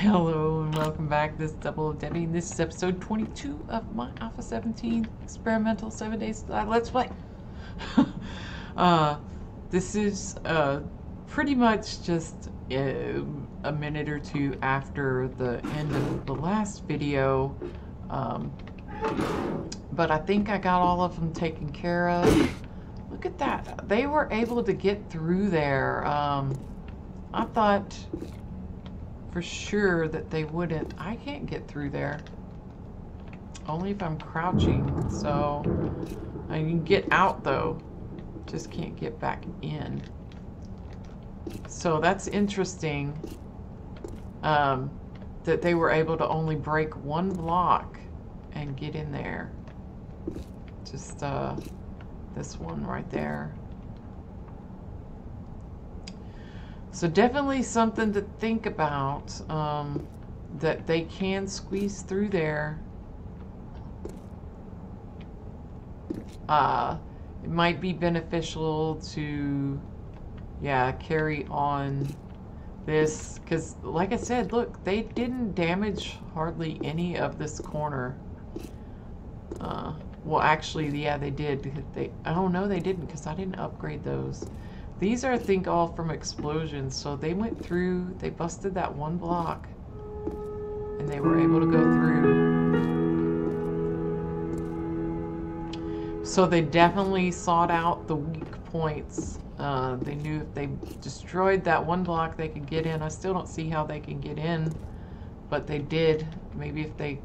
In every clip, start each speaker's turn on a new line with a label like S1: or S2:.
S1: Hello and welcome back. This is Double Debbie. And this is episode 22 of my Alpha 17 experimental 7 days Let's Play. uh, this is uh, pretty much just uh, a minute or two after the end of the last video. Um, but I think I got all of them taken care of. Look at that. They were able to get through there. Um, I thought for sure that they wouldn't. I can't get through there. Only if I'm crouching. So I can get out though. Just can't get back in. So that's interesting. Um, that they were able to only break one block and get in there. Just uh, this one right there. So definitely something to think about, um, that they can squeeze through there. Uh, it might be beneficial to, yeah, carry on this, because like I said, look, they didn't damage hardly any of this corner. Uh, well, actually, yeah, they did. They, oh no, they didn't, because I didn't upgrade those. These are, I think, all from explosions. So they went through, they busted that one block. And they were able to go through. So they definitely sought out the weak points. Uh, they knew if they destroyed that one block, they could get in. I still don't see how they can get in. But they did. Maybe if they,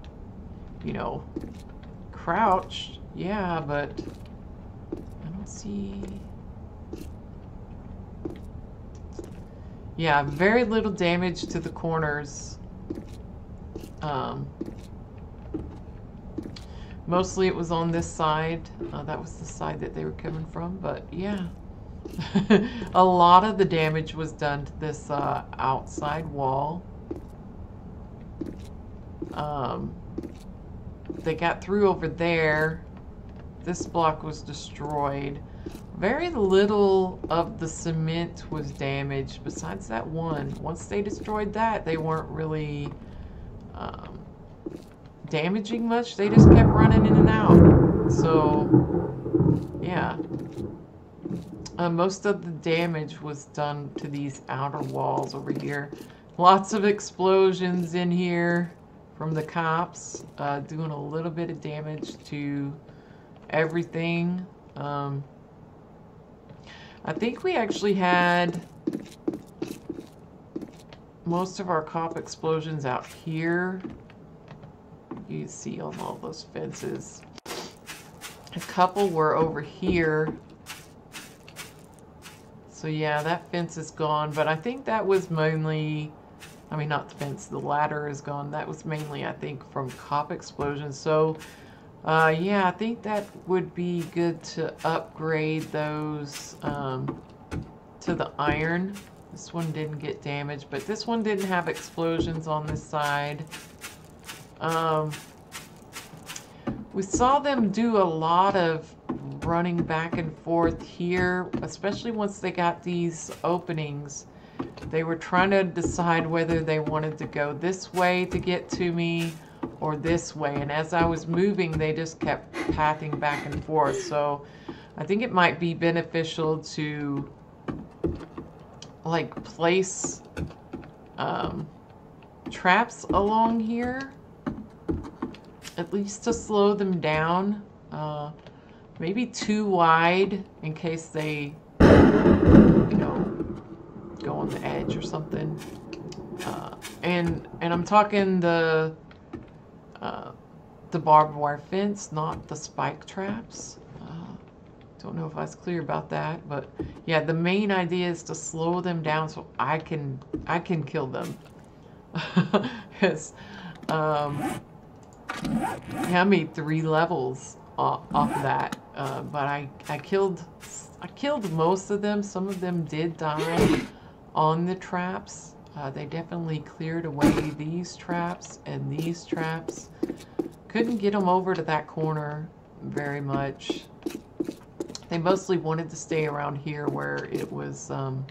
S1: you know, crouched. Yeah, but I don't see... Yeah, very little damage to the corners. Um, mostly it was on this side. Uh, that was the side that they were coming from, but yeah. a lot of the damage was done to this uh, outside wall. Um, they got through over there. This block was destroyed. Very little of the cement was damaged besides that one. Once they destroyed that, they weren't really um, damaging much. They just kept running in and out. So, yeah. Uh, most of the damage was done to these outer walls over here. Lots of explosions in here from the cops, uh, doing a little bit of damage to everything. Um, I think we actually had most of our cop explosions out here. You see on all those fences. A couple were over here. So yeah, that fence is gone, but I think that was mainly, I mean not the fence, the ladder is gone. That was mainly, I think, from cop explosions. So uh, yeah, I think that would be good to upgrade those um, to the iron. This one didn't get damaged, but this one didn't have explosions on this side. Um, we saw them do a lot of running back and forth here, especially once they got these openings. They were trying to decide whether they wanted to go this way to get to me or this way. And as I was moving, they just kept pathing back and forth. So I think it might be beneficial to like place um, traps along here, at least to slow them down. Uh, maybe too wide in case they, you know, go on the edge or something. Uh, and and I'm talking the uh, the barbed wire fence, not the spike traps. Uh, don't know if I was clear about that, but yeah, the main idea is to slow them down so I can I can kill them. Because um, yeah, I made three levels off, off of that, uh, but I I killed I killed most of them. Some of them did die on the traps. Uh, they definitely cleared away these traps and these traps. Couldn't get them over to that corner very much. They mostly wanted to stay around here where it was, um,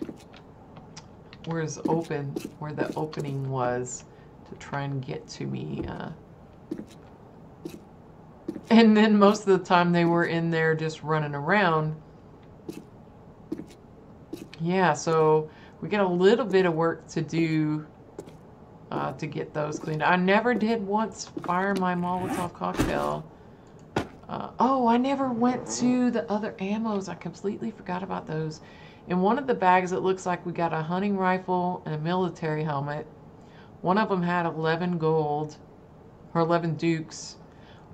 S1: where it's open, where the opening was. to try and get to me. Uh, and then most of the time they were in there just running around. Yeah, so we got a little bit of work to do uh, to get those cleaned. I never did once fire my Molotov cocktail. Uh, oh, I never went to the other ammos. I completely forgot about those. In one of the bags, it looks like we got a hunting rifle and a military helmet. One of them had 11 gold, or 11 dukes.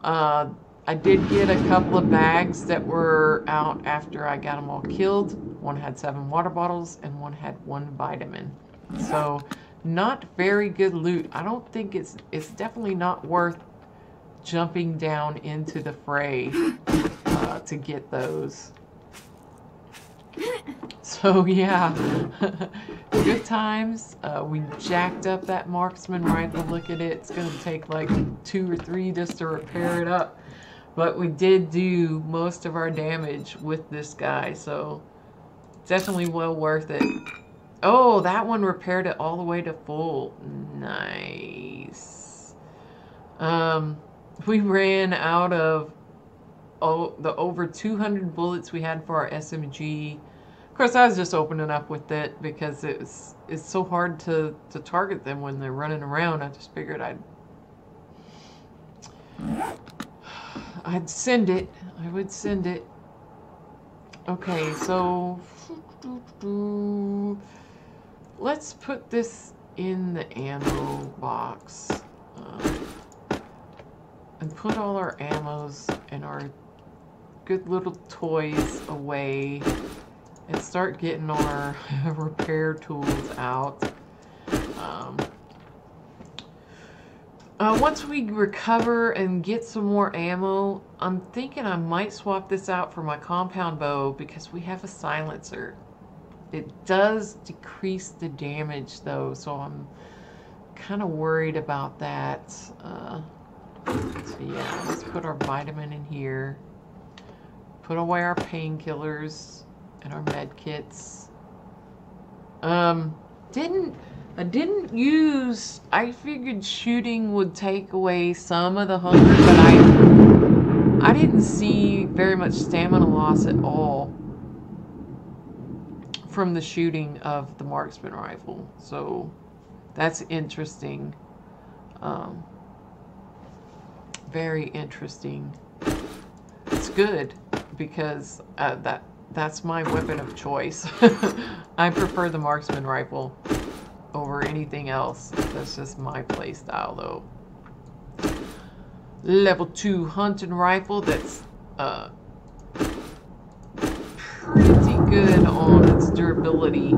S1: Uh, I did get a couple of bags that were out after I got them all killed. One had seven water bottles and one had one vitamin. So not very good loot. I don't think it's it's definitely not worth jumping down into the fray uh, to get those. So yeah, good times. Uh, we jacked up that marksman rifle. Look at it. It's gonna take like two or three just to repair it up. But we did do most of our damage with this guy, so definitely well worth it. Oh, that one repaired it all the way to full. Nice. Um, we ran out of oh, the over 200 bullets we had for our SMG. Of course, I was just opening up with it because it's it's so hard to, to target them when they're running around. I just figured I'd I'd send it. I would send it. Okay, so let's put this in the ammo box uh, and put all our ammos and our good little toys away and start getting our repair tools out. Um, uh, once we recover and get some more ammo, I'm thinking I might swap this out for my compound bow because we have a silencer. It does decrease the damage though, so I'm kind of worried about that. Uh, so yeah, let's put our vitamin in here. Put away our painkillers and our med kits. Um, didn't I didn't use. I figured shooting would take away some of the hunger, but I I didn't see very much stamina loss at all from the shooting of the marksman rifle. So that's interesting. Um, very interesting. It's good because uh, that that's my weapon of choice. I prefer the marksman rifle over anything else. That's just my playstyle though. Level 2 hunting rifle that's uh, pretty good on its durability.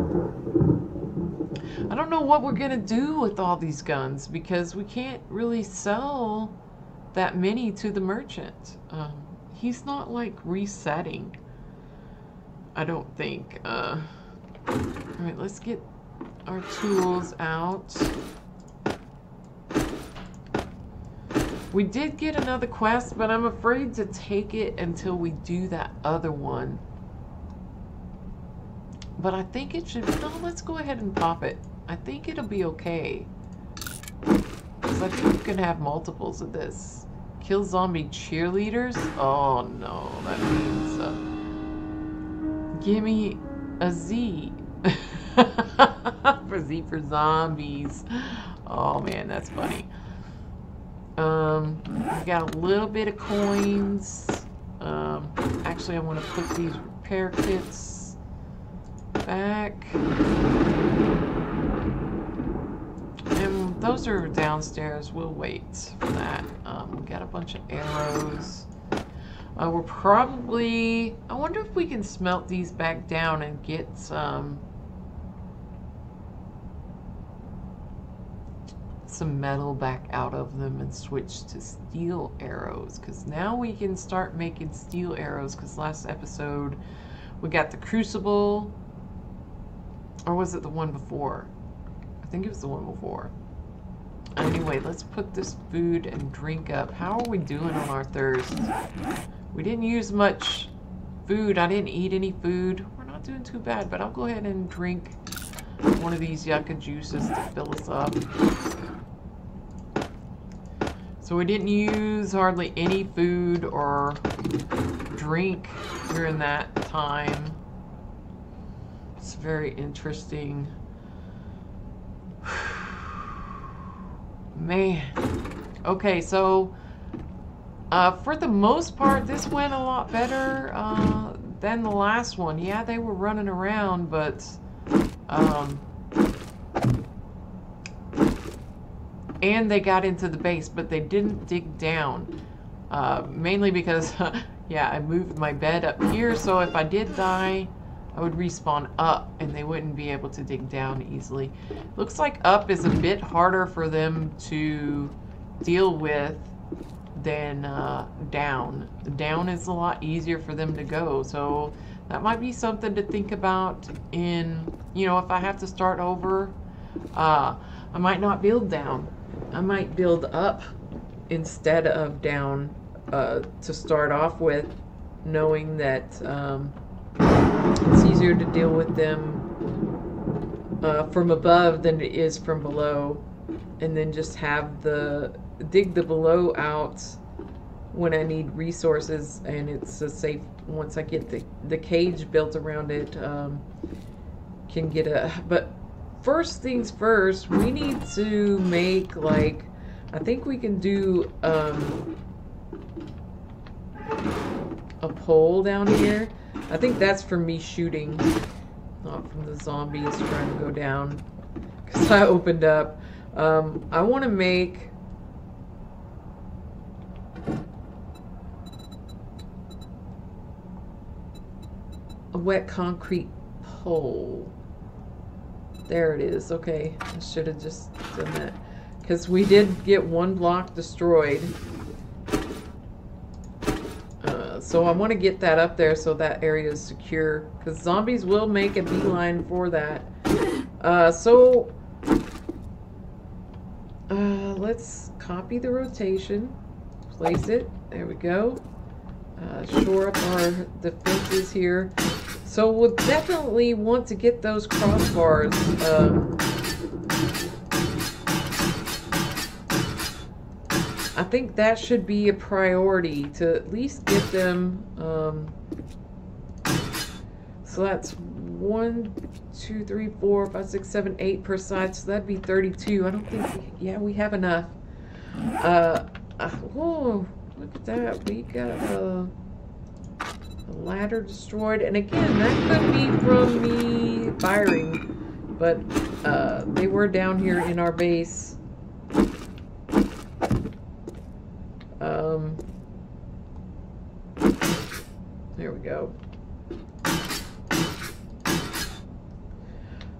S1: I don't know what we're gonna do with all these guns because we can't really sell that many to the merchant. Um, he's not like resetting. I don't think. Uh, all right, let's get our tools out. We did get another quest, but I'm afraid to take it until we do that other one. But I think it should, no, let's go ahead and pop it. I think it'll be okay. Because I think you can have multiples of this. Kill zombie cheerleaders? Oh no, that means, uh, give me a Z. for Z for zombies. Oh man, that's funny. Um, I got a little bit of coins. Um, actually, I want to put these repair kits back. And those are downstairs. We'll wait for that. Um, got a bunch of arrows. Uh, we're probably... I wonder if we can smelt these back down and get some... some metal back out of them and switch to steel arrows because now we can start making steel arrows because last episode we got the crucible or was it the one before? I think it was the one before. Anyway let's put this food and drink up. How are we doing on our thirst? We didn't use much food. I didn't eat any food. We're not doing too bad but I'll go ahead and drink one of these yucca juices to fill us up So we didn't use hardly any food or drink during that time. It's very interesting. Man. Okay, so uh, for the most part, this went a lot better uh, than the last one. Yeah, they were running around, but um, and they got into the base, but they didn't dig down. Uh, mainly because, yeah, I moved my bed up here, so if I did die, I would respawn up and they wouldn't be able to dig down easily. Looks like up is a bit harder for them to deal with than uh, down. Down is a lot easier for them to go, so that might be something to think about in, you know, if I have to start over, uh, I might not build down. I might build up instead of down uh, to start off with, knowing that um, it's easier to deal with them uh, from above than it is from below. And then just have the, dig the below out when I need resources and it's a safe, once I get the, the cage built around it, um, can get a, but first things first, we need to make like, I think we can do, um, a pole down here I think that's for me shooting, not from the zombies trying to go down. Because I opened up. Um, I want to make... A wet concrete pole. There it is. Okay, I should have just done that. Because we did get one block destroyed. So I want to get that up there so that area is secure. Because zombies will make a beeline for that. Uh, so, uh, let's copy the rotation. Place it. There we go. Uh, shore up our defenses here. So we'll definitely want to get those crossbars. Um, I think that should be a priority to at least get them. Um, so that's one, two, three, four, five, six, seven, eight per side. So that'd be 32. I don't think, we, yeah, we have enough. Uh, uh, whoa, look at that. We got a ladder destroyed. And again, that could be from me firing. But uh, they were down here in our base. Um, there we go.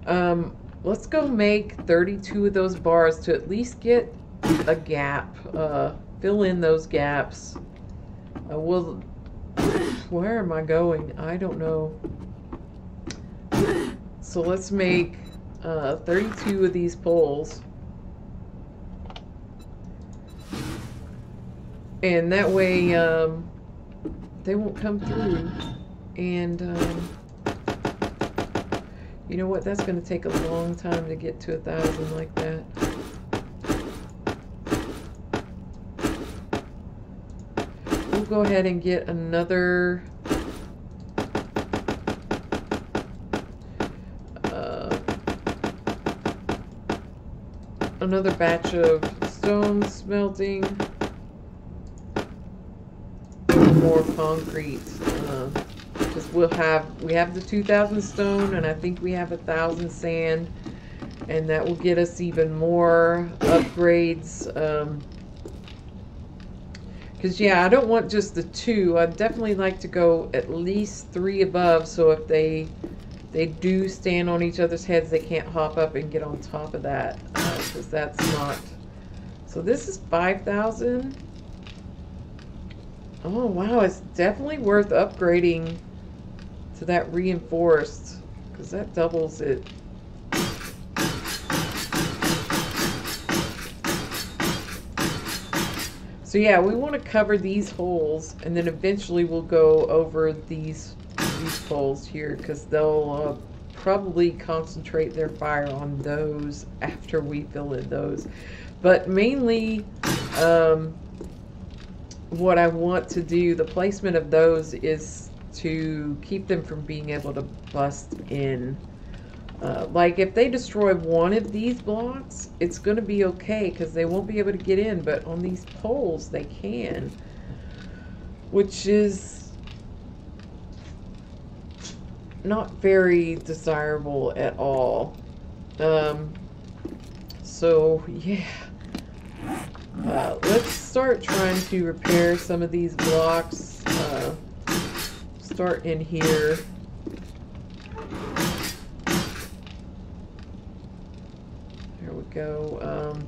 S1: Um, let's go make 32 of those bars to at least get a gap. Uh, fill in those gaps. Uh, will where am I going? I don't know. So let's make uh, 32 of these poles. and that way um, they won't come through and um, you know what that's going to take a long time to get to a thousand like that go ahead and get another uh, another batch of stone smelting more concrete. Because uh, we'll have, we have the 2,000 stone and I think we have a 1,000 sand. And that will get us even more upgrades. Because, yeah, I don't want just the two. I'd definitely like to go at least three above. So if they they do stand on each other's heads, they can't hop up and get on top of that. Because uh, that's not... So this is 5,000. Oh, wow. It's definitely worth upgrading to that reinforced because that doubles it. So yeah, we want to cover these holes and then eventually we'll go over these these poles here because they'll uh, probably concentrate their fire on those after we fill in those. But mainly, um, what I want to do, the placement of those is to keep them from being able to bust in. Uh, like if they destroy one of these blocks, it's going to be okay because they won't be able to get in, but on these poles they can, which is not very desirable at all. Um, so yeah, uh, let's start trying to repair some of these blocks. Uh, start in here. We go. Um,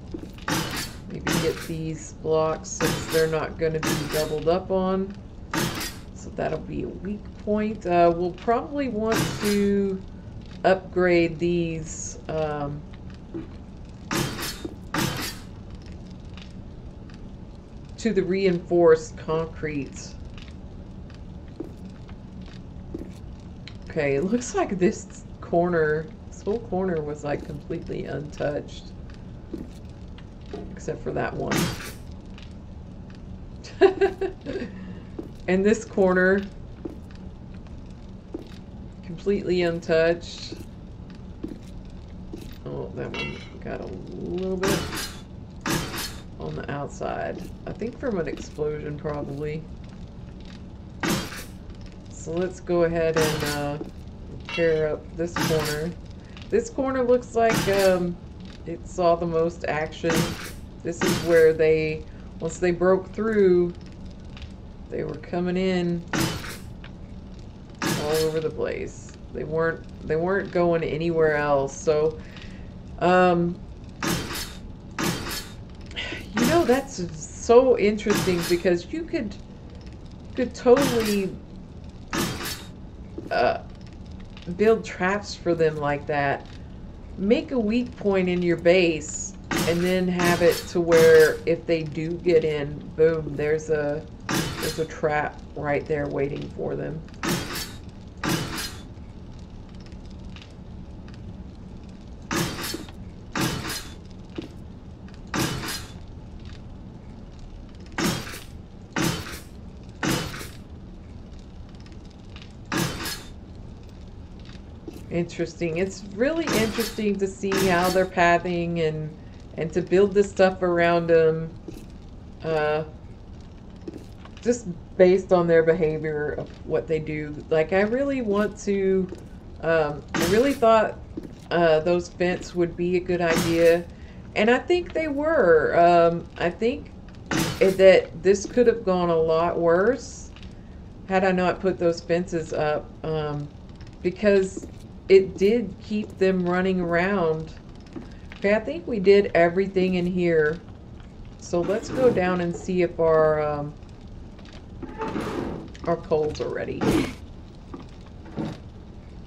S1: maybe get these blocks since they're not going to be doubled up on. So that'll be a weak point. Uh, we'll probably want to upgrade these um, to the reinforced concrete. Okay, it looks like this corner, whole corner was like completely untouched. Except for that one. and this corner, completely untouched. Oh, that one got a little bit on the outside. I think from an explosion, probably. So let's go ahead and uh, tear up this corner. This corner looks like um, it saw the most action. This is where they, once they broke through, they were coming in all over the place. They weren't they weren't going anywhere else. So um, you know, that's so interesting because you could could totally uh, build traps for them like that. Make a weak point in your base and then have it to where if they do get in, boom, there's a there's a trap right there waiting for them. Interesting. It's really interesting to see how they're pathing and and to build this stuff around them. Uh, just based on their behavior of what they do. Like I really want to. Um, I really thought uh, those vents would be a good idea, and I think they were. Um, I think that this could have gone a lot worse had I not put those fences up. Um, because it did keep them running around. Okay, I think we did everything in here. So let's go down and see if our um, our coals are ready.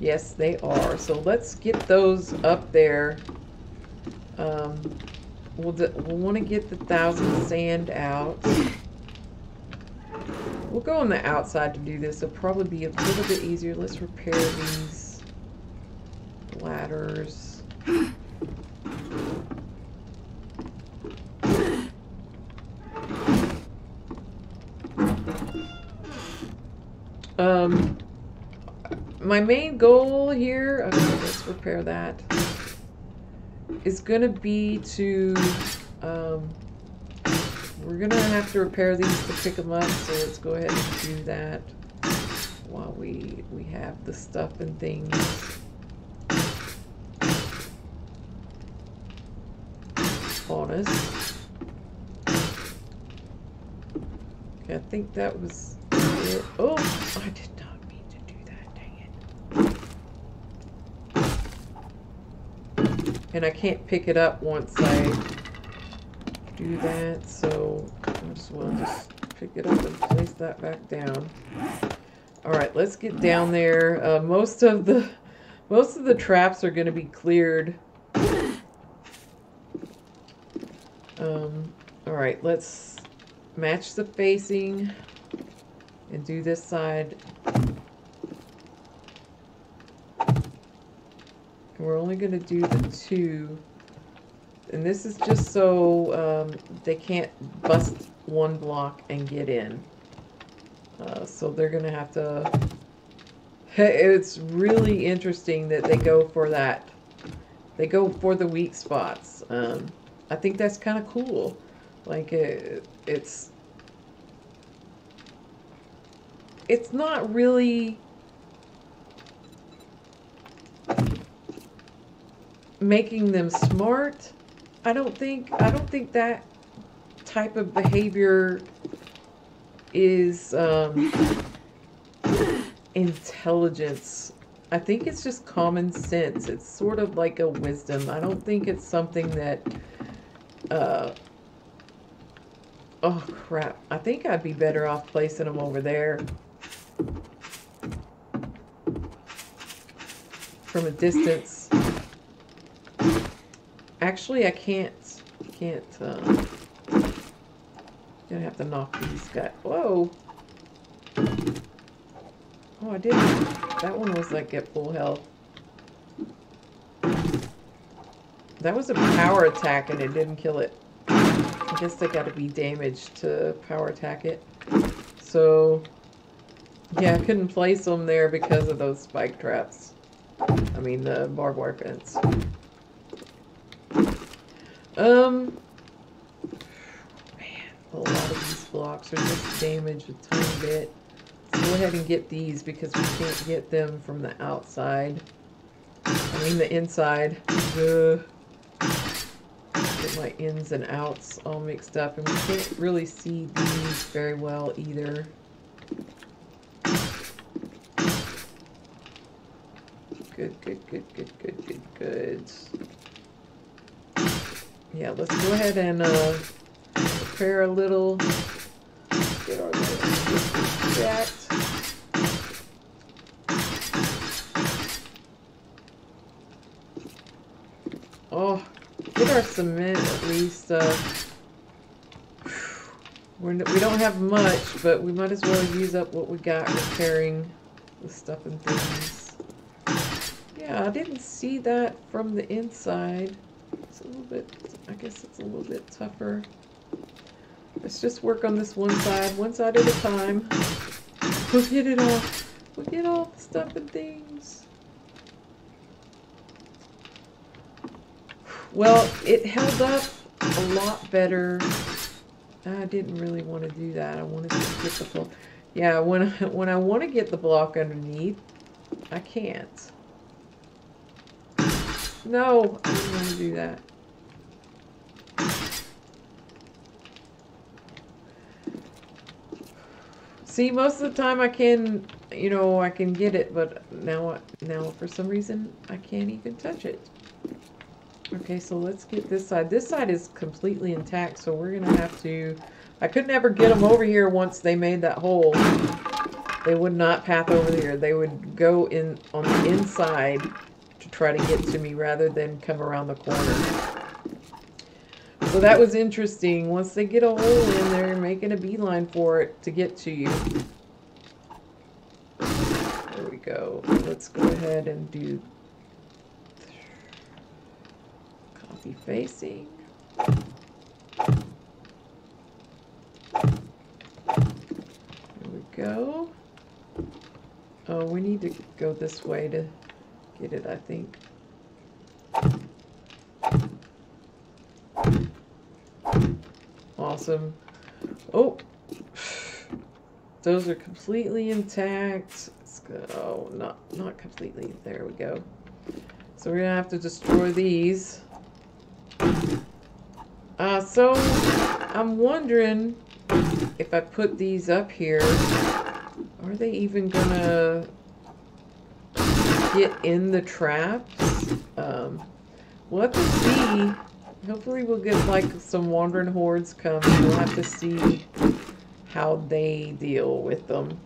S1: Yes, they are. So let's get those up there. Um, we'll, we'll want to get the thousand sand out. We'll go on the outside to do this. It'll probably be a little bit easier. Let's repair these ladders. Um, my main goal here, okay, let's repair that, is going to be to, um, we're going to have to repair these to pick them up, so let's go ahead and do that while we, we have the stuff and things. Honest. Okay, I think that was it. Oh, I did not mean to do that, dang it. And I can't pick it up once I do that, so I just to just pick it up and place that back down. Alright, let's get down there. Uh, most of the most of the traps are going to be cleared Um, all right, let's match the facing and do this side. we're only going to do the two And this is just so um, they can't bust one block and get in. Uh, so they're going to have to... It's really interesting that they go for that. They go for the weak spots. Um, I think that's kind of cool. Like, it, it's... It's not really... making them smart. I don't think I don't think that type of behavior is um, intelligence. I think it's just common sense. It's sort of like a wisdom. I don't think it's something that. Uh, oh crap! I think I'd be better off placing them over there. From a distance. Actually, I can't. Can't. Um, Gonna have to knock these guys. Whoa. Oh, I didn't. That one was like at full health. That was a power attack and it didn't kill it. I guess they gotta be damaged to power attack it. So, yeah, I couldn't place them there because of those spike traps. I mean, the barbed wire fence. Um, man, a lot of these blocks are just damaged a tiny bit. Go ahead and get these because we can't get them from the outside. I mean the inside. Ugh. My ins and outs all mixed up. And we can't really see these very well either. Good, good, good, good, good, good, good. Yeah, let's go ahead and uh, prepare a little, get our little jacked. Oh, get our cement at least. Uh, we're, we don't have much, but we might as well use up what we got repairing the stuff and things. Yeah, I didn't see that from the inside. It's a little bit, I guess it's a little bit tougher. Let's just work on this one side, one side at a time. We'll get it all. We'll get all the stuff and things. Well, it held up a lot better. I didn't really want to do that. I wanted to get the block. Yeah, when I, when I want to get the block underneath, I can't. No, I don't want to do that. See, most of the time I can, you know, I can get it, but now, now for some reason, I can't even touch it. Okay, so let's get this side. This side is completely intact, so we're going to have to... I could never get them over here once they made that hole. They would not path over here. They would go in on the inside to try to get to me rather than come around the corner. So that was interesting. Once they get a hole in, they're making a beeline for it to get to you. There we go. Let's go ahead and do copy facing. There we go. Oh, we need to go this way to get it, I think. Awesome. Oh, those are completely intact. Good. Oh, not not completely. There we go. So we're gonna have to destroy these. Uh, so I'm wondering if I put these up here, are they even gonna get in the traps? Um, we'll have to see. Hopefully we'll get like some wandering hordes come. We'll have to see how they deal with them.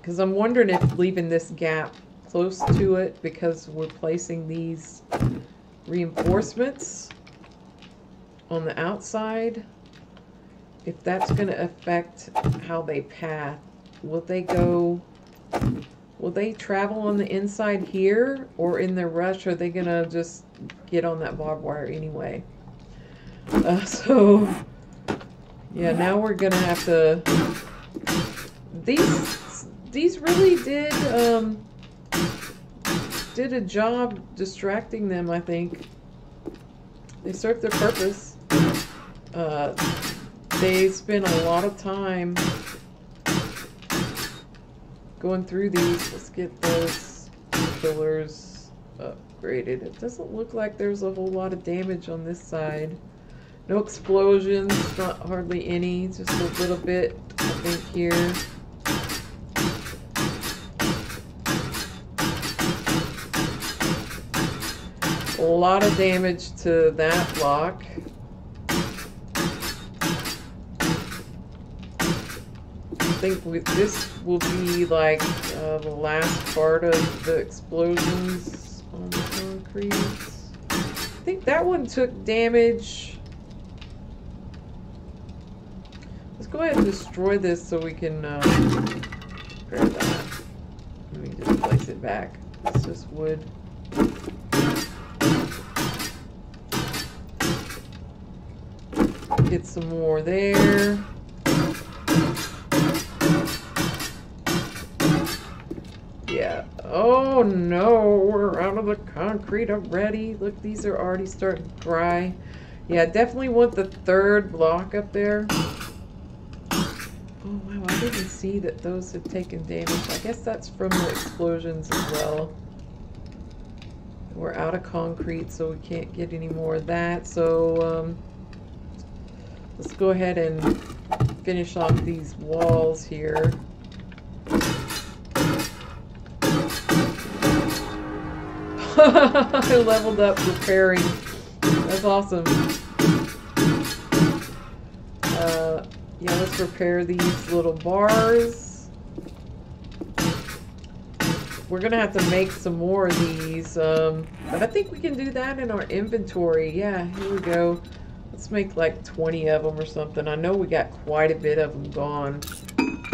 S1: Because I'm wondering if leaving this gap close to it because we're placing these reinforcements on the outside, if that's going to affect how they path. Will they go will they travel on the inside here or in their rush? Are they gonna just get on that barbed wire anyway? Uh, so yeah now we're gonna have to these these really did um, did a job distracting them I think. They served their purpose uh, they spend a lot of time going through these. Let's get those pillars upgraded. It doesn't look like there's a whole lot of damage on this side. No explosions, not hardly any, just a little bit, I think, here. A lot of damage to that block. Think we, this will be like uh, the last part of the explosions on the concrete. I think that one took damage. Let's go ahead and destroy this so we can uh, grab that. Let me just place it back. It's just wood. Get some more there. Oh no, we're out of the concrete already. Look, these are already starting to dry. Yeah, definitely want the third block up there. Oh wow, I didn't see that those had taken damage. I guess that's from the explosions as well. We're out of concrete, so we can't get any more of that. So, um, let's go ahead and finish off these walls here. I leveled up repairing. That's awesome. Uh, yeah, let's repair these little bars. We're gonna have to make some more of these, um, but I think we can do that in our inventory. Yeah, here we go. Let's make like 20 of them or something. I know we got quite a bit of them gone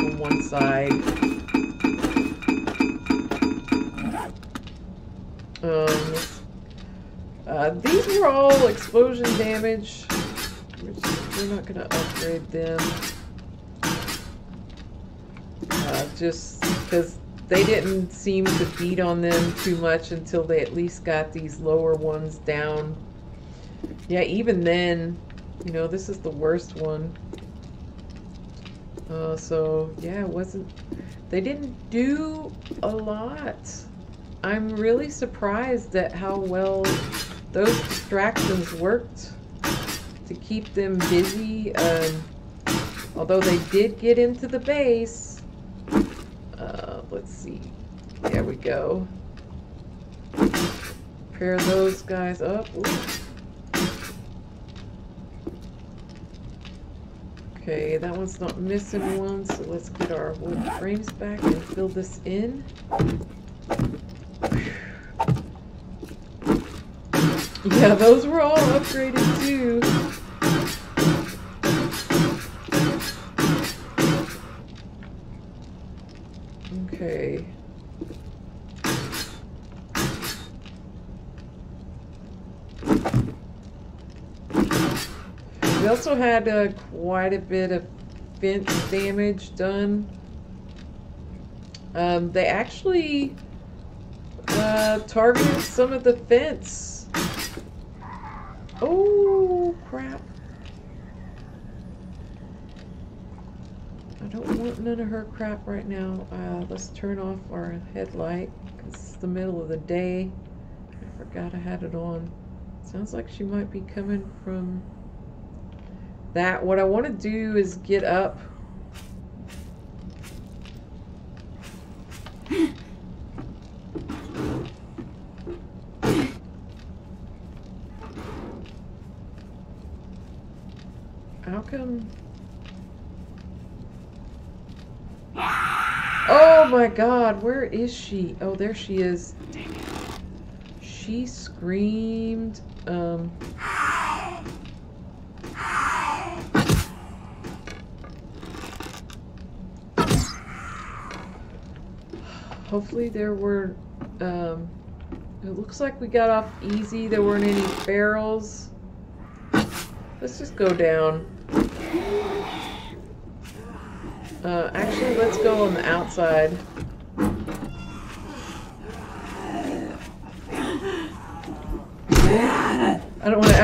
S1: on one side. Um, uh, these were all explosion damage. We're, just, not going to upgrade them. Uh, just because they didn't seem to beat on them too much until they at least got these lower ones down. Yeah, even then, you know, this is the worst one. Uh, so, yeah, it wasn't... They didn't do a lot. I'm really surprised at how well those distractions worked to keep them busy. Um, although they did get into the base. Uh, let's see. There we go. Pair those guys up. Ooh. Okay, that one's not missing one, so let's get our wood frames back and fill this in. Yeah, those were all upgraded too. Okay. We also had uh, quite a bit of fence damage done. Um, they actually uh, targeted some of the fence. Oh, crap. I don't want none of her crap right now. Uh, let's turn off our headlight because it's the middle of the day. I forgot I had it on. Sounds like she might be coming from that. What I want to do is get up How come? Oh my god, where is she? Oh, there she is. She screamed, um... hopefully there were, um, it looks like we got off easy. There weren't any barrels. Let's just go down. Uh, actually, let's go on the outside.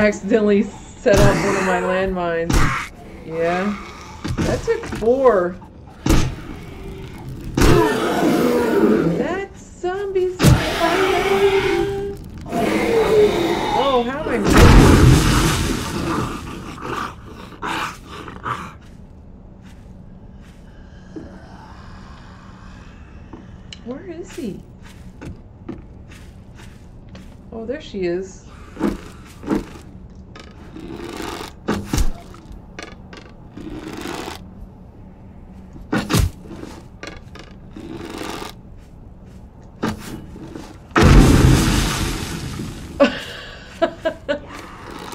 S1: Accidentally set off one of my landmines. Yeah. That took four. That zombie's fire. Oh, how am I Where is he? Oh, there she is.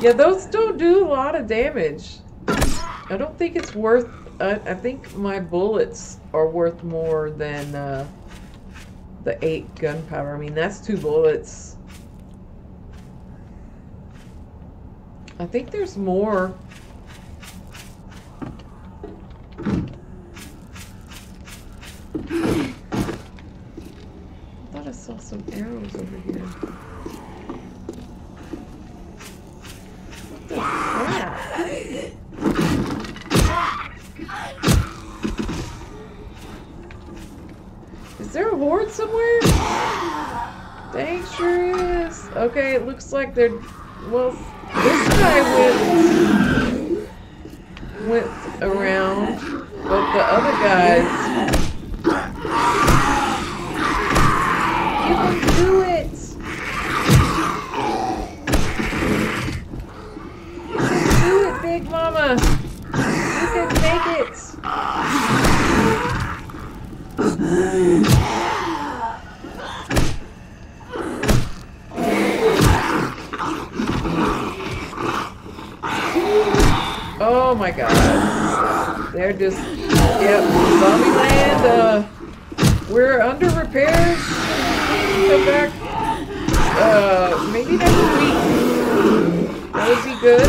S1: Yeah, those don't do a lot of damage. I don't think it's worth... I, I think my bullets are worth more than uh, the eight gunpowder. I mean, that's two bullets. I think there's more. I thought I saw some arrows over here. What the crap? Is there a horde somewhere? Is. Okay, it looks like they're. Well, this guy went went around, but the other guys. You can do it. You can do it, Big Mama. You can make it. Oh my god. They're just, yep, Zombie Land, uh, we're under repairs. Come back, uh, maybe next week. That would be good.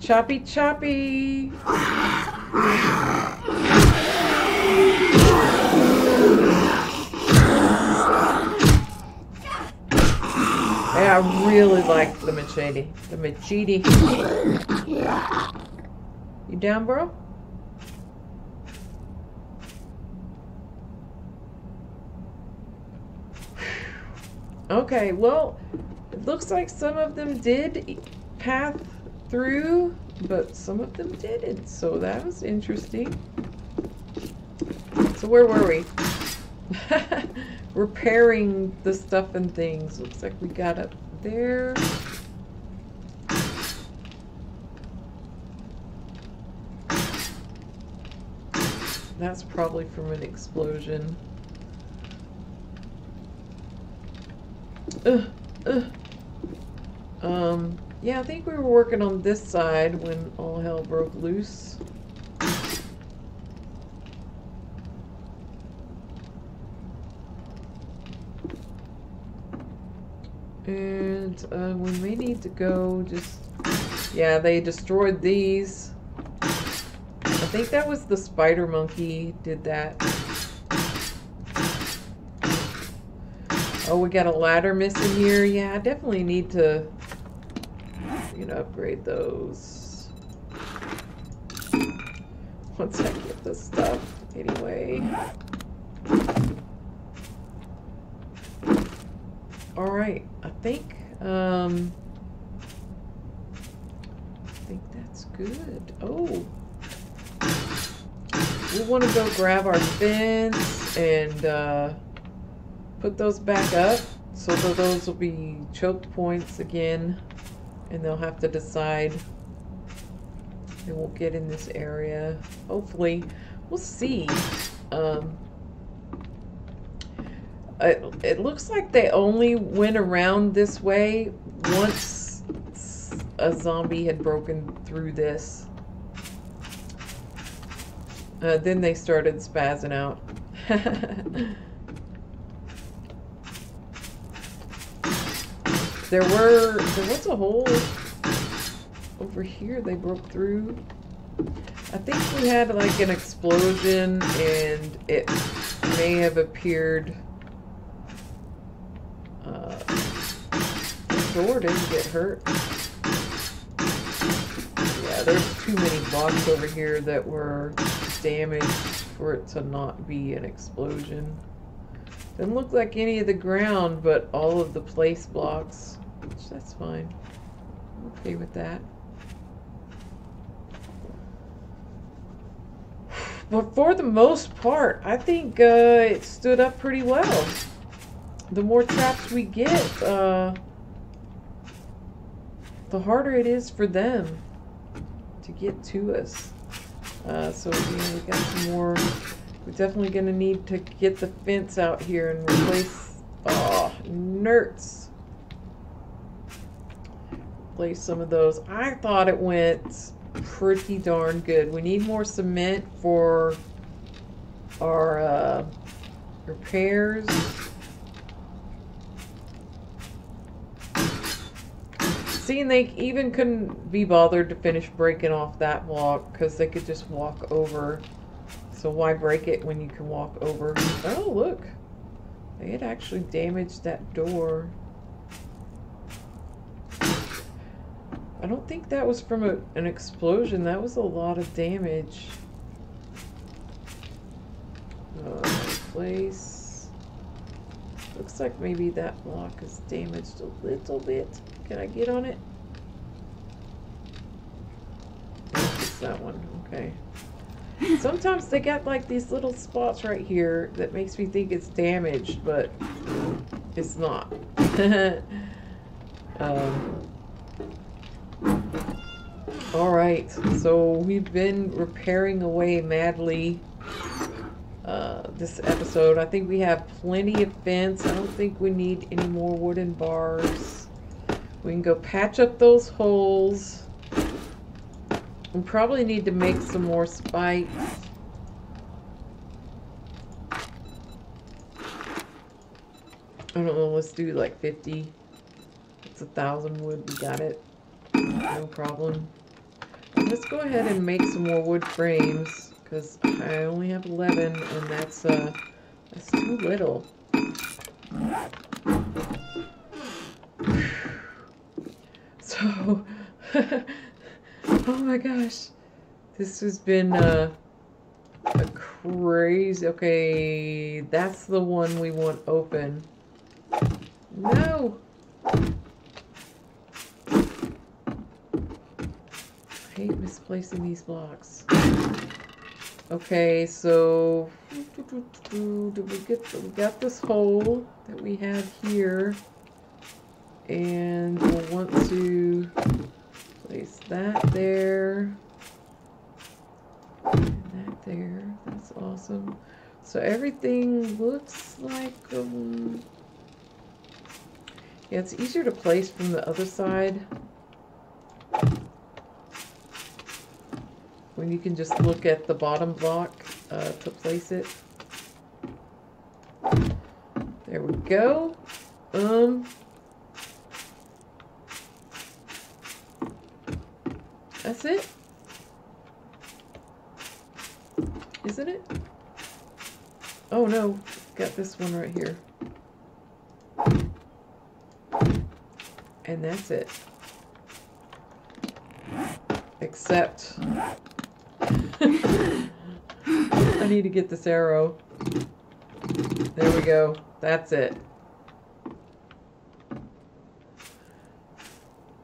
S1: Choppy choppy. Yeah, I really like the machete. The machete. You down, bro? Okay, well, it looks like some of them did path through, but some of them didn't, so that was interesting. So where were we? Repairing the stuff and things. Looks like we got up there. That's probably from an explosion. Ugh, ugh. Um, yeah, I think we were working on this side when all hell broke loose. And uh, we may need to go just... Yeah, they destroyed these. I think that was the spider monkey did that. Oh, we got a ladder missing here. Yeah, I definitely need to, you know, upgrade those. Once I get this stuff, anyway. All right, I think, um, I think that's good. Oh, we want to go grab our fence and, uh, put those back up so that those will be choked points again and they'll have to decide. They won't get in this area. Hopefully we'll see. Um, it, it looks like they only went around this way once a zombie had broken through this. Uh, then they started spazzing out. there were, there was a hole over here they broke through. I think we had like an explosion and it may have appeared uh, the door didn't get hurt. Yeah, there's too many blocks over here that were damaged for it to not be an explosion. Didn't look like any of the ground, but all of the place blocks, which that's fine. I'm okay with that. But for the most part, I think uh, it stood up pretty well. The more traps we get, uh, the harder it is for them to get to us. Uh, so we got some more. We're definitely going to need to get the fence out here and replace. Oh, nerds. Replace some of those. I thought it went pretty darn good. We need more cement for our uh, repairs. Seeing they even couldn't be bothered to finish breaking off that block because they could just walk over. So why break it when you can walk over? Oh, look. They had actually damaged that door. I don't think that was from a, an explosion. That was a lot of damage. Uh, place. Looks like maybe that block is damaged a little bit. Can I get on it? That one. Okay. Sometimes they got like these little spots right here that makes me think it's damaged, but it's not. um, all right, so we've been repairing away madly uh, this episode. I think we have plenty of fence. I don't think we need any more wooden bars. We can go patch up those holes. We probably need to make some more spikes. I don't know, let's do like 50. It's a thousand wood, we got it. No problem. Let's go ahead and make some more wood frames because I only have 11 and that's uh that's too little. So, oh my gosh, this has been uh, a crazy. Okay, that's the one we want open. No. I hate misplacing these blocks. Okay, so do we get we got this hole that we have here, and we'll want to place that there, that there. That's awesome. So everything looks like um, yeah, it's easier to place from the other side. when you can just look at the bottom block uh, to place it. There we go. Um, that's it. Isn't it? Oh no, got this one right here. And that's it. Except I need to get this arrow. There we go. That's it.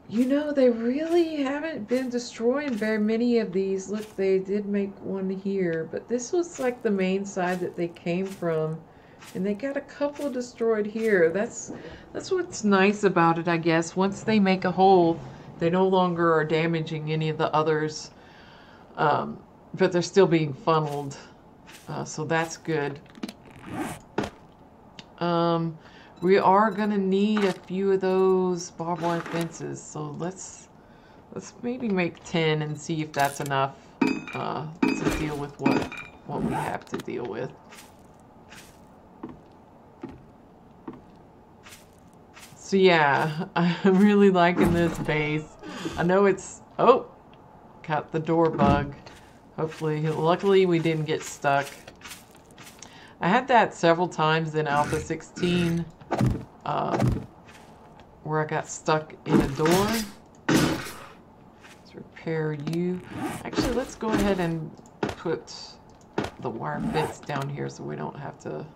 S1: You know, they really haven't been destroying very many of these. Look, they did make one here, but this was like the main side that they came from. And they got a couple destroyed here. That's that's what's nice about it, I guess. Once they make a hole, they no longer are damaging any of the others. Um, but they're still being funneled, uh, so that's good. Um, we are gonna need a few of those barbed wire fences, so let's let's maybe make 10 and see if that's enough uh, to deal with what what we have to deal with. So yeah, I'm really liking this base. I know it's, oh, got the door bug. Hopefully, luckily we didn't get stuck. I had that several times in Alpha 16 um, where I got stuck in a door. Let's repair you. Actually, let's go ahead and put the wire bits down here so we don't have to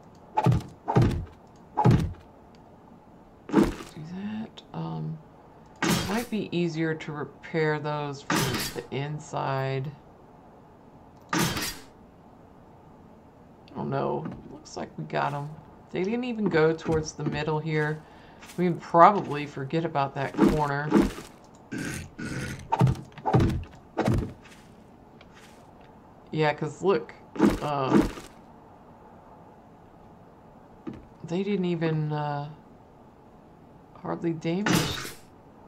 S1: do that. Um, might be easier to repair those from the inside. Oh no, looks like we got them. They didn't even go towards the middle here. We can probably forget about that corner. Yeah, because look, uh, they didn't even uh, hardly damage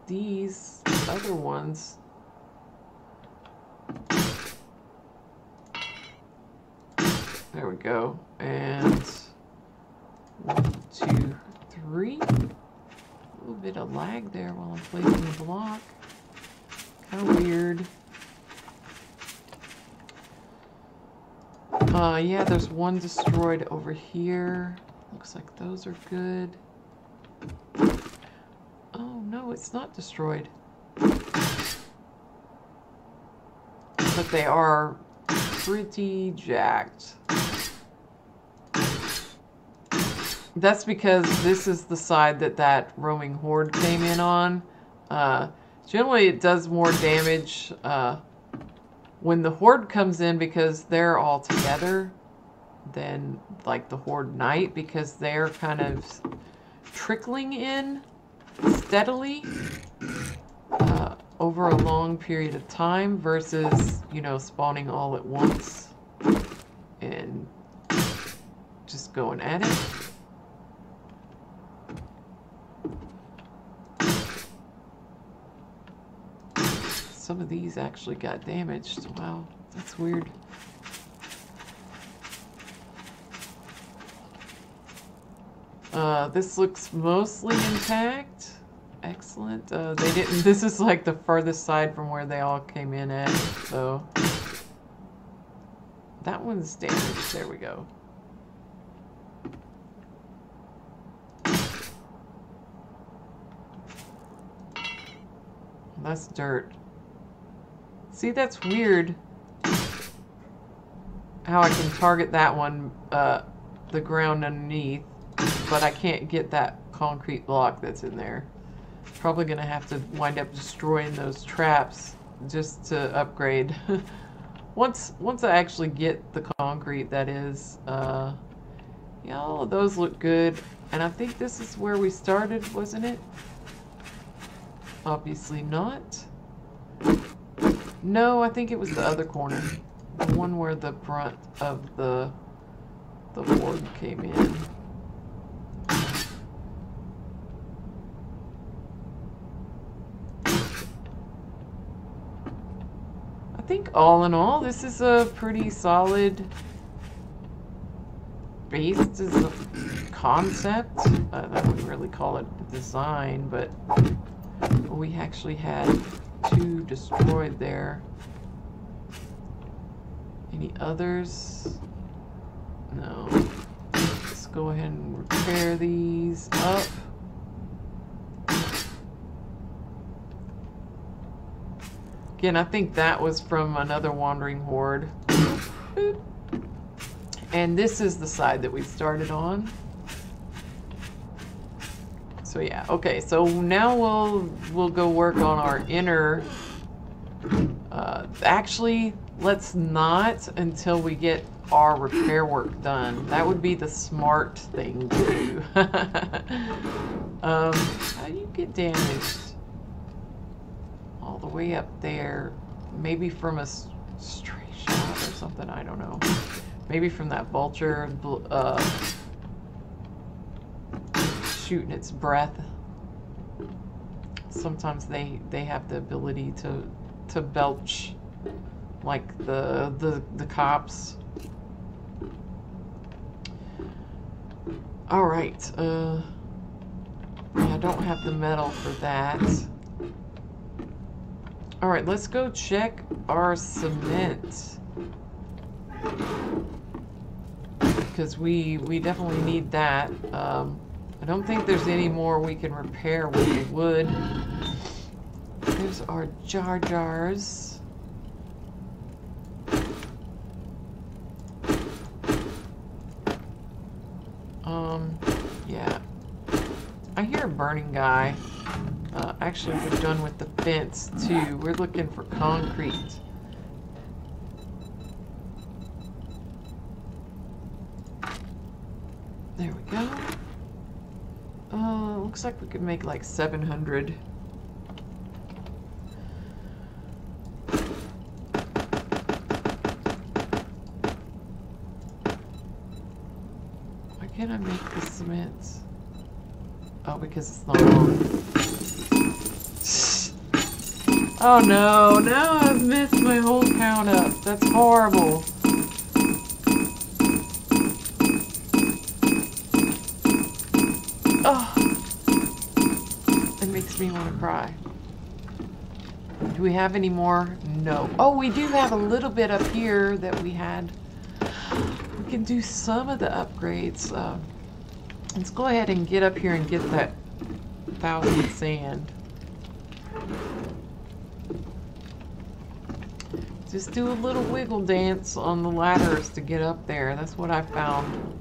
S1: these other ones. There we go. And two, three. A little bit of lag there while I'm placing the block. Kind of weird. Uh, yeah, there's one destroyed over here. Looks like those are good. Oh, no, it's not destroyed. But they are pretty jacked. That's because this is the side that that roaming horde came in on. Uh, generally, it does more damage uh, when the horde comes in because they're all together than like the horde night because they're kind of trickling in steadily uh, over a long period of time versus, you know, spawning all at once and just going at it. Some of these actually got damaged. Wow, that's weird. Uh, this looks mostly intact. Excellent. Uh, they didn't. This is like the furthest side from where they all came in at. So that one's damaged. There we go. That's dirt. See, that's weird. How I can target that one, uh, the ground underneath but I can't get that concrete block that's in there. Probably gonna have to wind up destroying those traps just to upgrade. once once I actually get the concrete, that is. Uh, yeah, all of those look good. And I think this is where we started, wasn't it? Obviously not. No, I think it was the other corner. The one where the front of the the board came in. I think all in all, this is a pretty solid base concept. Uh, I wouldn't really call it design, but we actually had two destroyed there. Any others? No. Let's go ahead and repair these up. Again, I think that was from another Wandering Horde. And this is the side that we started on. So yeah, okay, so now we'll we'll go work on our inner uh, actually let's not until we get our repair work done. That would be the smart thing to do. um, how do you get damaged? all the way up there. Maybe from a stray shot or something, I don't know. Maybe from that vulture. Uh, shooting its breath. Sometimes they they have the ability to to belch like the the the cops. All right. Uh, I don't have the metal for that. All right, let's go check our cement. Because we we definitely need that. Um, I don't think there's any more we can repair with the wood. There's our jar jars. Um, yeah. I hear a burning guy. Uh, actually, we're done with the fence, too. We're looking for concrete. There we go. Uh, looks like we could make like 700. Why can't I make the cement? Oh, because it's not on. Oh no, now I've messed my whole count up. That's horrible. Me want to cry. Do we have any more? No. Oh, we do have a little bit up here that we had. We can do some of the upgrades. Uh, let's go ahead and get up here and get that thousand sand. Just do a little wiggle dance on the ladders to get up there. That's what I found.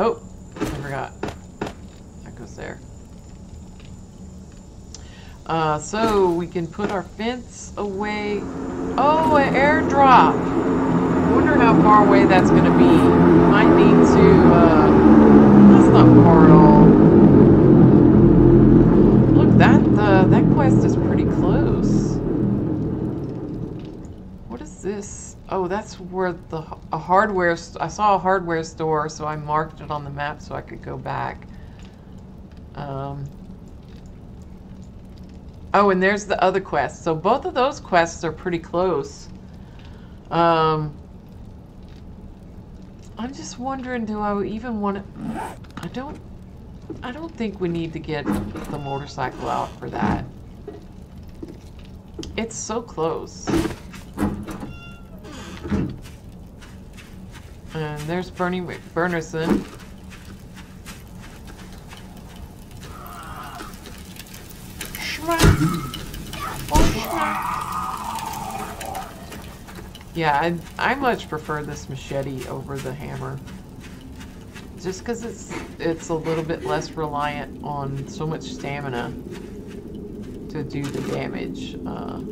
S1: Oh, I forgot. That goes there. Uh, so we can put our fence away. Oh, an airdrop. Wonder how far away that's going to be. Might need to, uh, that's not far at all. Look, that, uh, that quest is pretty close. What is this? Oh, that's where the, a hardware, I saw a hardware store, so I marked it on the map so I could go back. Um, Oh, and there's the other quest. So both of those quests are pretty close. Um, I'm just wondering, do I even want to... I don't... I don't think we need to get the motorcycle out for that. It's so close. And there's Bernie McBurnerson. Yeah, I, I much prefer this machete over the hammer. Just because it's, it's a little bit less reliant on so much stamina to do the damage. Uh,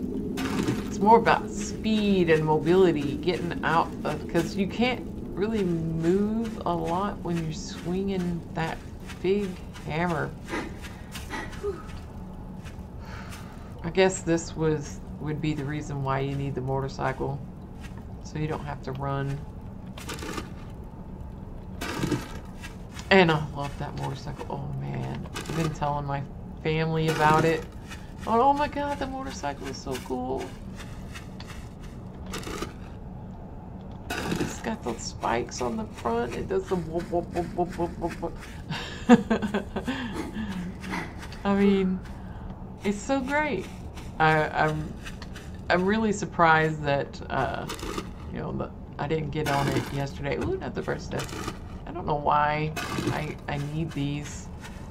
S1: it's more about speed and mobility, getting out because you can't really move a lot when you're swinging that big hammer. I guess this was would be the reason why you need the motorcycle. So you don't have to run. And I love that motorcycle. Oh man. I've been telling my family about it. Oh, oh my god, the motorcycle is so cool. It's got those spikes on the front. It does the whoop, whoop, whoop. I mean, it's so great. I, I'm I'm really surprised that uh, you know the, I didn't get on it yesterday. Ooh, not the first step. I don't know why I I need these.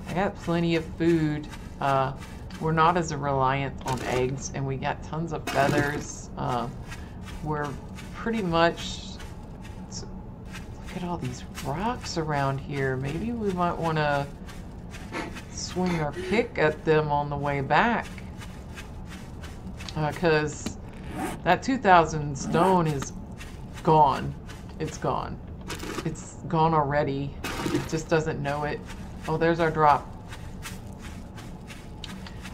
S1: I got plenty of food. Uh, we're not as reliant on eggs, and we got tons of feathers. Uh, we're pretty much. Look at all these rocks around here. Maybe we might want to swing our pick at them on the way back. Because uh, that 2,000 stone is gone. It's gone. It's gone already. It just doesn't know it. Oh, there's our drop.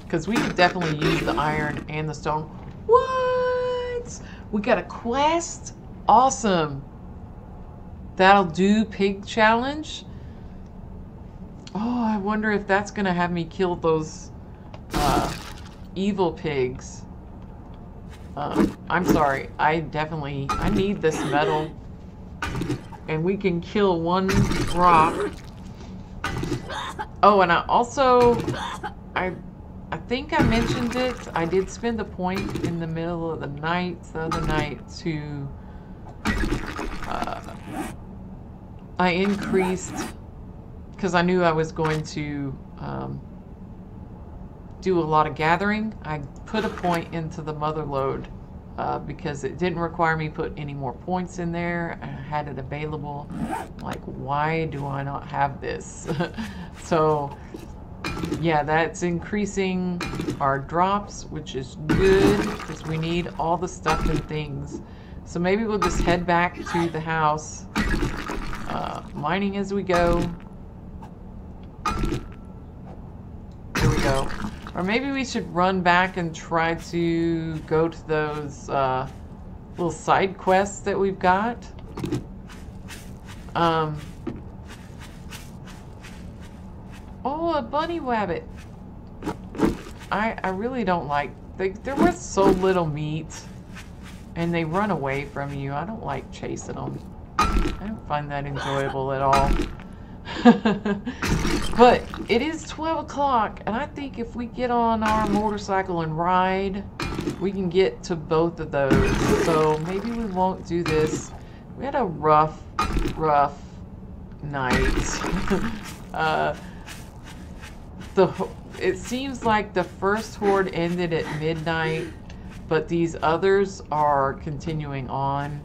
S1: Because we could definitely use the iron and the stone. What? We got a quest? Awesome. That'll do pig challenge. Oh, I wonder if that's to have me kill those uh, evil pigs. Um, I'm sorry. I definitely... I need this metal. And we can kill one rock. Oh, and I also... I I think I mentioned it. I did spend a point in the middle of the night, the other night, to... Uh, I increased... Because I knew I was going to um, do a lot of gathering. I put a point into the mother lode uh, because it didn't require me put any more points in there. I had it available. Like, why do I not have this? so yeah, that's increasing our drops, which is good because we need all the stuff and things. So maybe we'll just head back to the house, uh, mining as we go. Here we go. Or maybe we should run back and try to go to those uh, little side quests that we've got. Um, Oh, a bunny rabbit. I I really don't like they they're worth so little meat and they run away from you. I don't like chasing them. I don't find that enjoyable at all. but it is 12 o'clock and I think if we get on our motorcycle and ride we can get to both of those. So maybe we won't do this. We had a rough, rough night. uh, the it seems like the first horde ended at midnight, but these others are continuing on.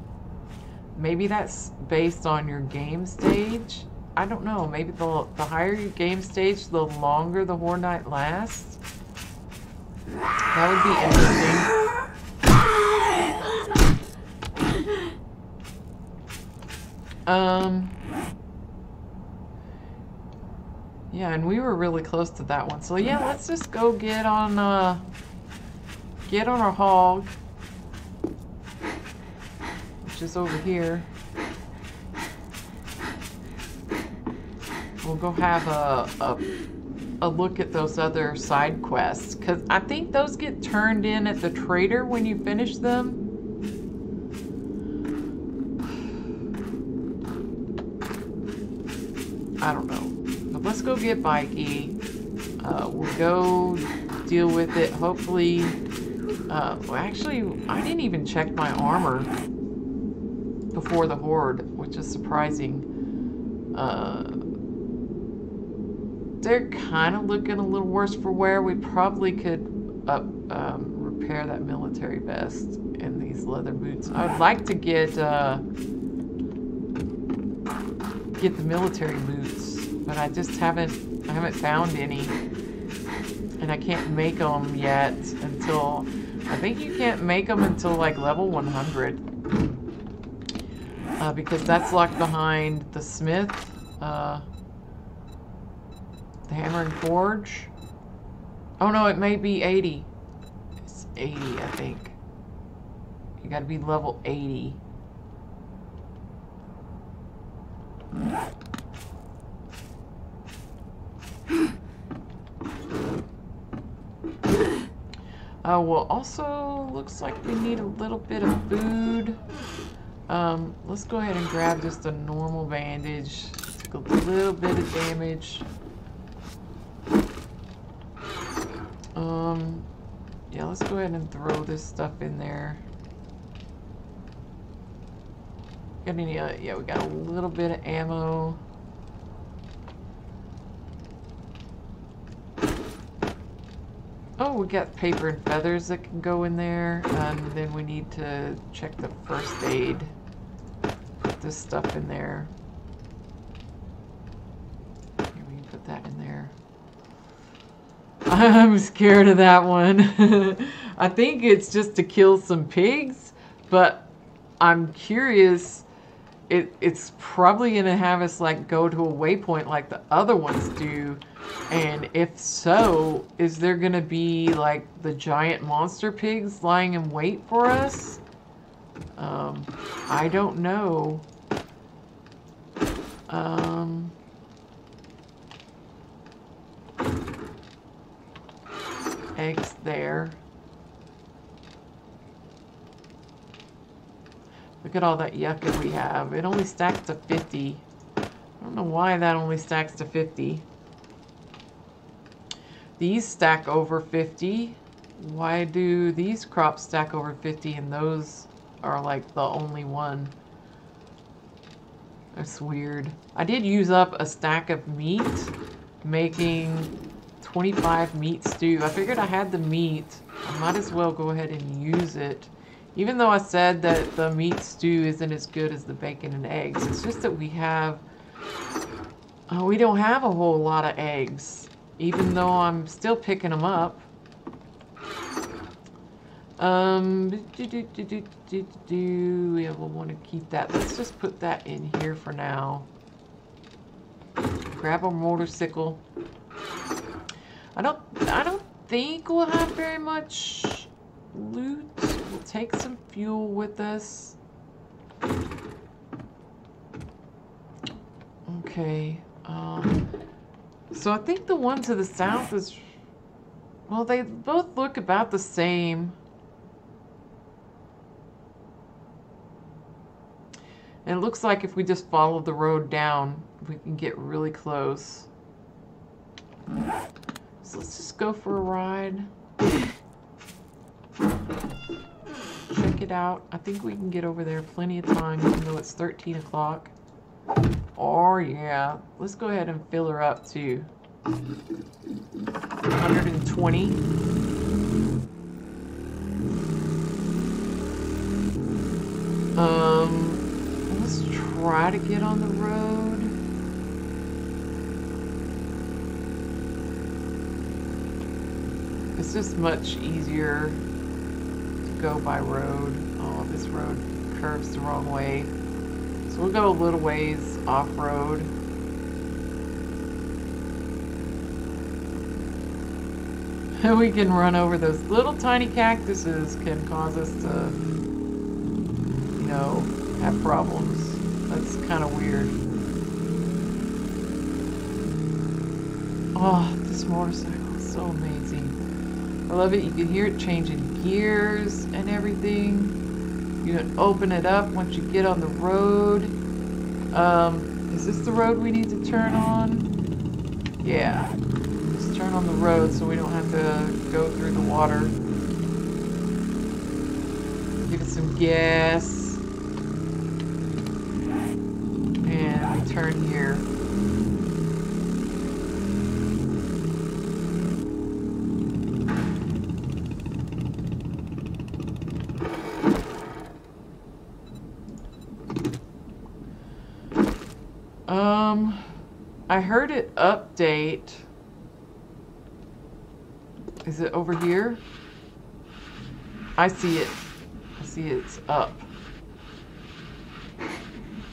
S1: Maybe that's based on your game stage. I don't know. Maybe the, the higher your game stage, the longer the horde night lasts. That would be interesting. Um, yeah, and we were really close to that one. So yeah, let's just go get on, uh, get on our hog, which is over here. We'll go have a, a, a look at those other side quests, because I think those get turned in at the trader when you finish them. I don't know let's go get Bikey. Uh, we'll go deal with it. Hopefully, uh, well, actually, I didn't even check my armor before the horde, which is surprising. Uh, they're kind of looking a little worse for wear. We probably could up, um, repair that military vest and these leather boots. I'd like to get uh, get the military boots but I just haven't I haven't found any and I can't make them yet until I think you can't make them until like level 100 uh, because that's locked behind the smith uh, the hammer and forge oh no it may be 80 it's 80 I think you gotta be level 80 Uh, well, also looks like we need a little bit of food. Um, let's go ahead and grab just a normal bandage. Took a little bit of damage. Um, yeah, let's go ahead and throw this stuff in there. Got any, uh, yeah, we got a little bit of ammo. Oh, we got paper and feathers that can go in there. And then we need to check the first aid. Put this stuff in there. Here, we can put that in there. I'm scared of that one. I think it's just to kill some pigs, but I'm curious it it's probably gonna have us like go to a waypoint like the other ones do. And if so, is there gonna be like the giant monster pigs lying in wait for us? Um, I don't know. Um, eggs there. Look at all that yucca we have. It only stacks to 50. I don't know why that only stacks to 50. These stack over 50. Why do these crops stack over 50 and those are like the only one? That's weird. I did use up a stack of meat making 25 meat stew. I figured I had the meat. I might as well go ahead and use it. Even though I said that the meat stew isn't as good as the bacon and eggs, it's just that we have, uh, we don't have a whole lot of eggs, even though I'm still picking them up. Um, do, do, do, do, do, do, yeah, we'll want to keep that. Let's just put that in here for now. Grab a motorcycle. I don't, I don't think we'll have very much loot. We'll take some fuel with us. Okay. Um, so I think the one to the south is... Well, they both look about the same. And it looks like if we just follow the road down, we can get really close. So let's just go for a ride check it out. I think we can get over there plenty of time, even though it's 13 o'clock. Oh, yeah. Let's go ahead and fill her up too. 120. Um, let's try to get on the road. It's just much easier to go by road. Oh, this road curves the wrong way. So we'll go a little ways off-road. And we can run over those little tiny cactuses can cause us to, you know, have problems. That's kind of weird. Oh, this motorcycle is so amazing. I love it. You can hear it changing gears and everything. You can open it up once you get on the road. Um, is this the road we need to turn on? Yeah. Let's turn on the road so we don't have to go through the water. Give it some gas. And we turn here. I heard it update. Is it over here? I see it. I see it's up.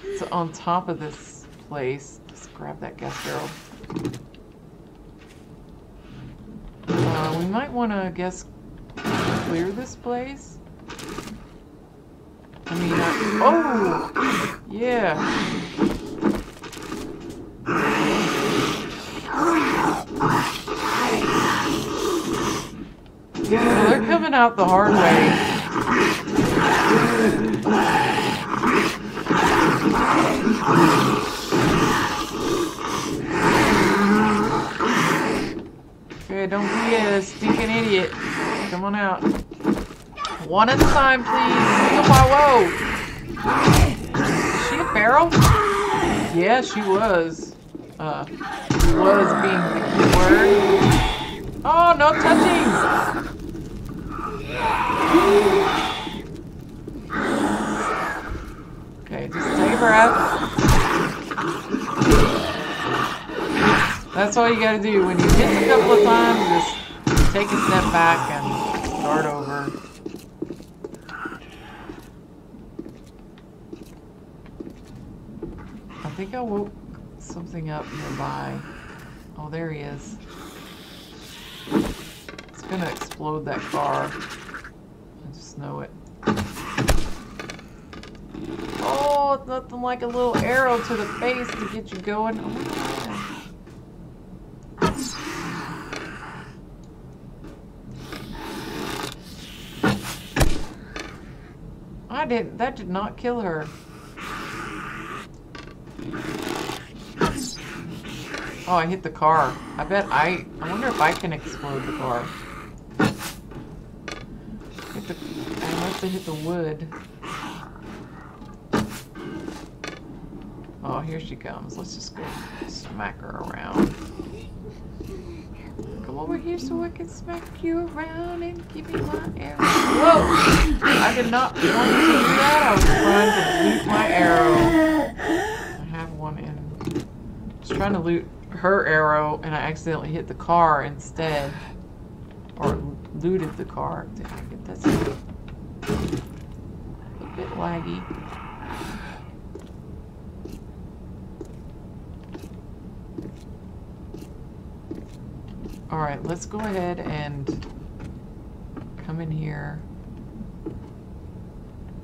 S1: It's on top of this place. Just grab that gas barrel. Uh, we might want to, I guess, clear this place. I mean, I, oh, yeah. They're coming out the hard way. Don't be a stinking idiot. Come on out. One at a time, please. Whoa. Is she a barrel? Yeah, she was. Uh, was being the. Oh, no touching! Okay, just take a breath. That's all you gotta do. When you hit a couple of times, just take a step back and start over. I think I woke something up nearby. Oh, there he is. It's gonna explode that car. It. Oh, it's nothing like a little arrow to the face to get you going. Oh, I didn't, that did not kill her. Oh, I hit the car. I bet I, I wonder if I can explode the car. Hit the, I have hit the wood. Oh, here she comes. Let's just go smack her around. Come over here so I can smack you around and give you my arrow. Whoa! I did not want to do that. I was trying to loot my arrow. I have one in. I was trying to loot her arrow and I accidentally hit the car instead. Looted the car. That's a bit laggy. Alright, let's go ahead and come in here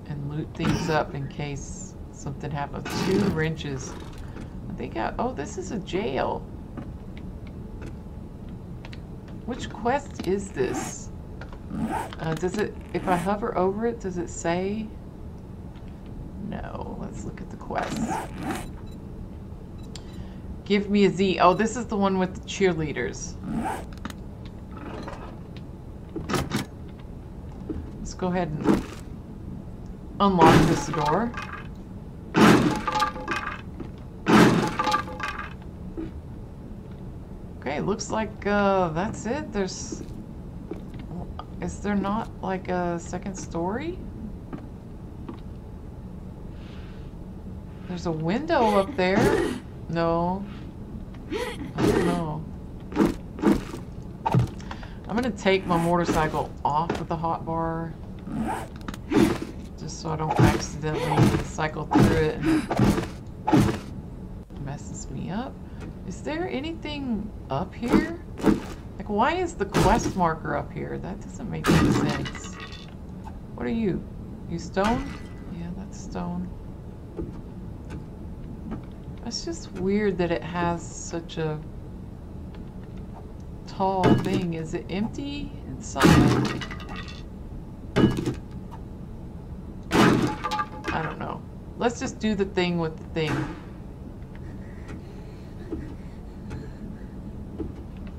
S1: and loot things up in case something happens. Two wrenches. I think I, oh, this is a jail. Which quest is this? Uh, does it, if I hover over it, does it say? No, let's look at the quest. Give me a Z. Oh, this is the one with the cheerleaders. Let's go ahead and unlock this door. Okay, looks like uh, that's it. There's... Is there not like a second story? There's a window up there. No. I don't know. I'm gonna take my motorcycle off of the hot bar just so I don't accidentally cycle through it and messes me up. Is there anything up here? Like why is the quest marker up here? That doesn't make any sense. What are you? You stone? Yeah, that's stone. It's just weird that it has such a tall thing. Is it empty inside? I don't know. Let's just do the thing with the thing.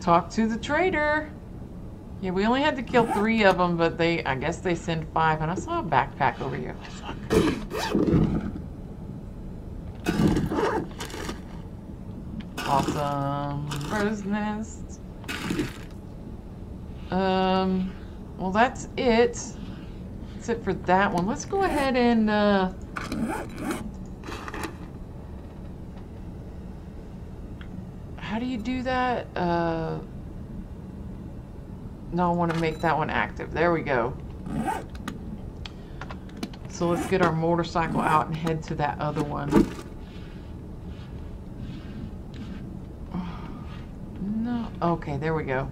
S1: Talk to the trader. Yeah, we only had to kill three of them, but they, I guess they send five. And I saw a backpack over here. Awesome. Bird's nest. Um, well, that's it. That's it for that one. Let's go ahead and, uh, how do you do that? Uh, no, I want to make that one active. There we go. So let's get our motorcycle out and head to that other one. No, okay, there we go.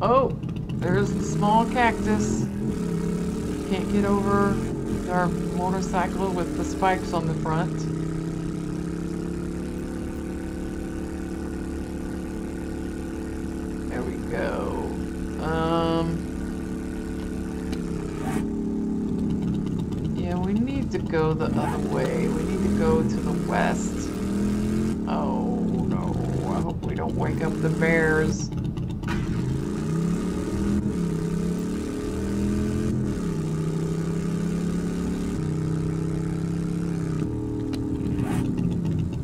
S1: Oh, there's the small cactus. Can't get over our motorcycle with the spikes on the front. There we go. Um, yeah, we need to go the other way. We need to go to the west. Oh no, I hope we don't wake up the bears.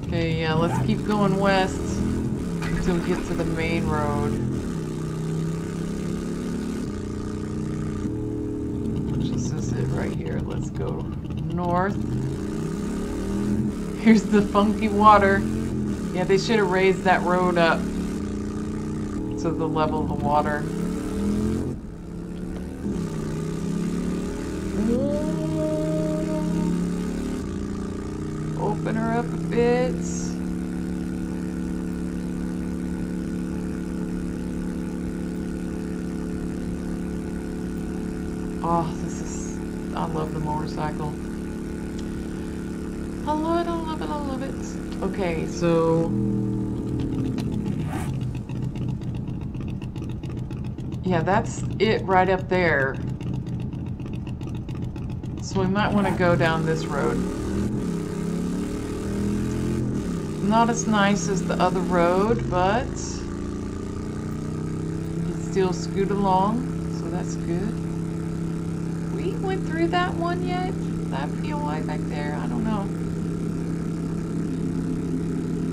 S1: Okay, yeah, let's keep going west until we get to the main road. This is it right here. Let's go north. Here's the funky water. Yeah, they should have raised that road up to the level of the water. Open her up a bit. Oh, this is, I love the motorcycle. I love it, I love it, I love it. Okay, so. Yeah, that's it right up there. So we might want to go down this road. Not as nice as the other road, but you can still scoot along, so that's good. We went through that one yet? That POI back there? I don't know.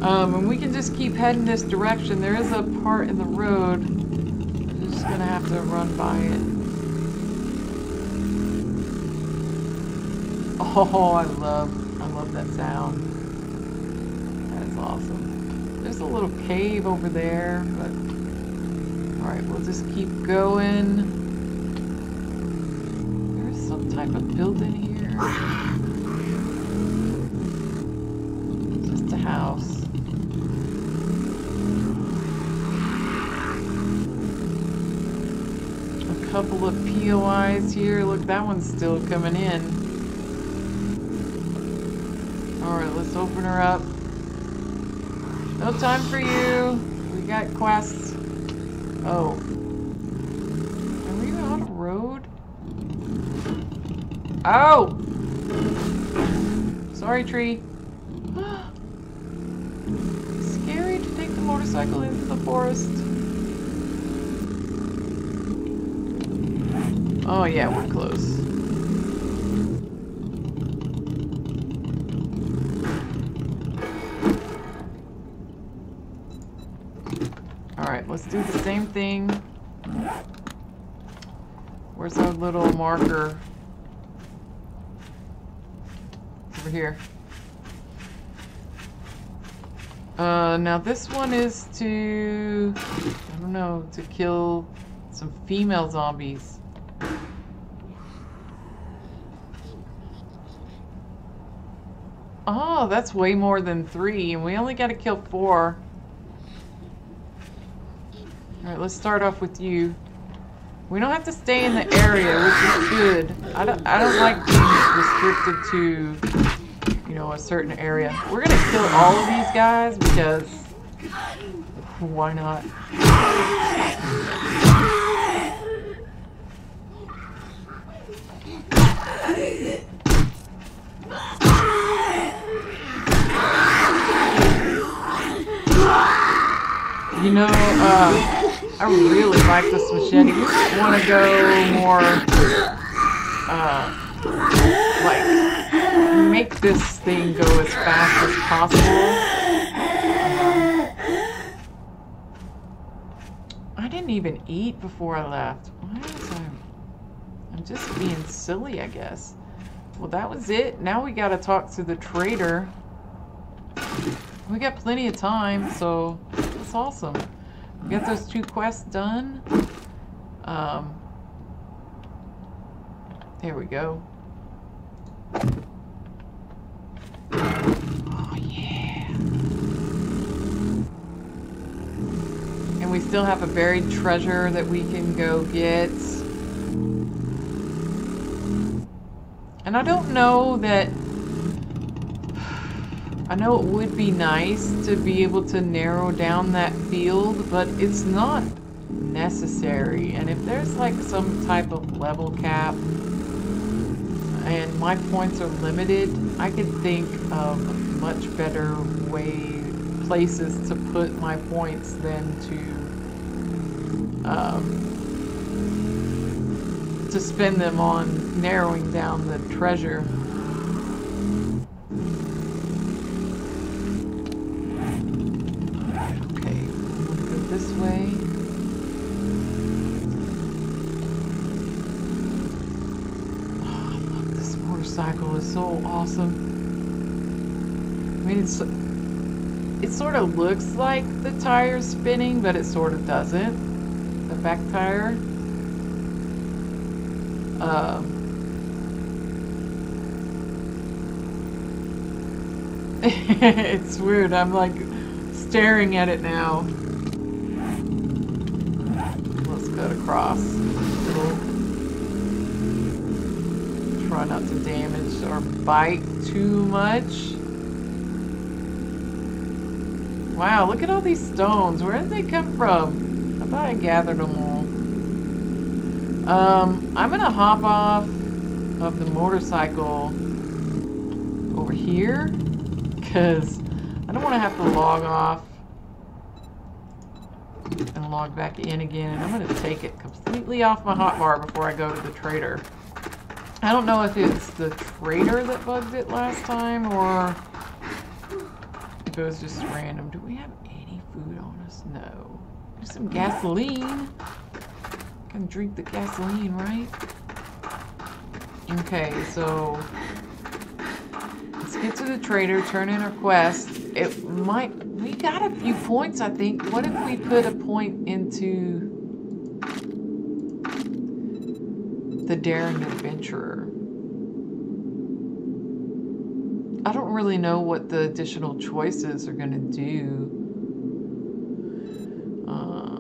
S1: Um, and we can just keep heading this direction. There is a part in the road. We're just gonna have to run by it. Oh, I love, I love that sound. That is awesome. There's a little cave over there, but all right, we'll just keep going. There's some type of building here. Just a house. A couple of POIs here. Look, that one's still coming in. Alright, let's open her up. No time for you. We got quests. Oh. Are we on a road? Oh! Sorry, tree. Scary to take the motorcycle into the forest. Oh yeah, we're close. Alright, let's do the same thing. Where's our little marker? Over here. Uh, now this one is to, I don't know, to kill some female zombies. Oh, that's way more than three, and we only got to kill four. Alright, let's start off with you. We don't have to stay in the area, which is good. I don't, I don't like being restricted to, you know, a certain area. We're gonna kill all of these guys because why not? You know, uh, I really like this machete. We want to go more, uh, like, make this thing go as fast as possible. I didn't even eat before I left. Why is I? I'm just being silly, I guess. Well, that was it. Now we got to talk to the trader. We got plenty of time, so awesome. We got those two quests done. Um, there we go. Oh, yeah. And we still have a buried treasure that we can go get. And I don't know that I know it would be nice to be able to narrow down that field, but it's not necessary. And if there's like some type of level cap, and my points are limited, I could think of much better way places to put my points than to um, to spend them on narrowing down the treasure. Okay, I'm gonna go this way. Oh, look, this motorcycle is so awesome. I mean, it's it sort of looks like the tire's spinning, but it sort of doesn't. The back tire. Um, it's weird. I'm like staring at it now. Let's cut across. It'll try not to damage or bite too much. Wow, look at all these stones. Where did they come from? I thought I gathered them all. Um, I'm gonna hop off of the motorcycle over here because I don't want to have to log off and log back in again. And I'm going to take it completely off my hotbar before I go to the trader. I don't know if it's the trader that bugged it last time or if it was just random. Do we have any food on us? No. There's some gasoline. Can drink the gasoline, right? Okay, so let's get to the trader, turn in our quest. It might, we got a few points, I think. What if we put a point into the Daring Adventurer? I don't really know what the additional choices are going to do. Uh,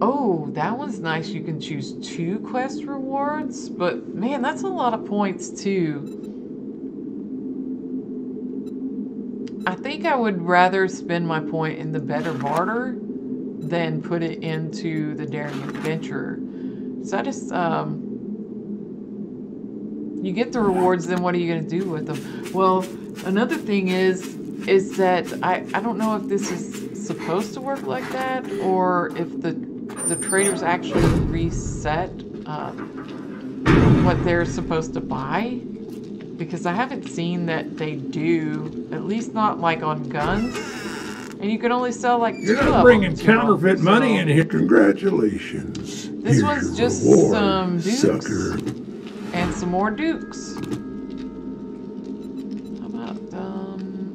S1: oh, that one's nice. You can choose two quest rewards, but man, that's a lot of points too. I think I would rather spend my point in the better barter than put it into the daring adventurer. So I just, um, you get the rewards, then what are you going to do with them? Well, another thing is, is that I, I don't know if this is supposed to work like that or if the the traders actually reset uh, what they're supposed to buy because I haven't seen that they do, at least not like on guns. And you can only sell like
S2: You're
S1: two
S2: not bringing
S1: them, you know,
S2: counterfeit money
S1: so-
S2: in here.
S3: Congratulations.
S1: This one's just
S3: reward,
S1: some dukes.
S3: sucker.
S1: and some more dukes. How about um?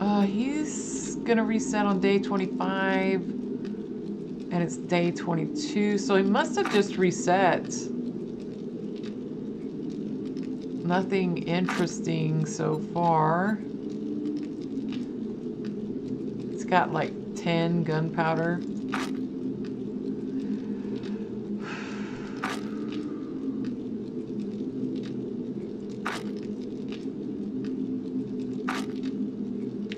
S1: Uh, he's gonna reset on day 25, and it's day 22, so he must have just reset. Nothing interesting so far. It's got like 10 gunpowder.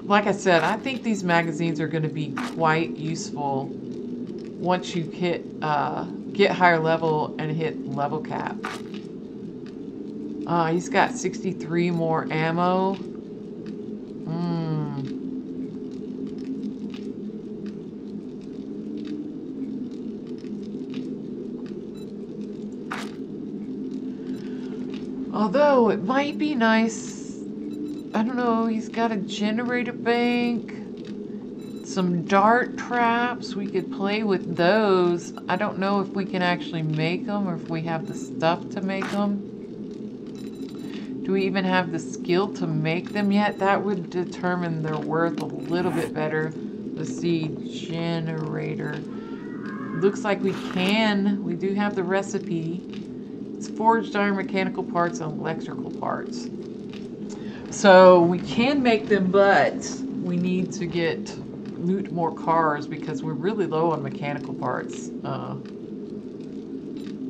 S1: like I said, I think these magazines are going to be quite useful once you hit uh, get higher level and hit level cap. Uh, he's got 63 more ammo. It might be nice I don't know, he's got a generator bank, some dart traps. We could play with those. I don't know if we can actually make them or if we have the stuff to make them. Do we even have the skill to make them yet? That would determine their worth a little bit better. Let's see, generator. Looks like we can. We do have the recipe. It's forged iron mechanical parts and electrical parts. So we can make them, but we need to get loot more cars because we're really low on mechanical parts. Uh,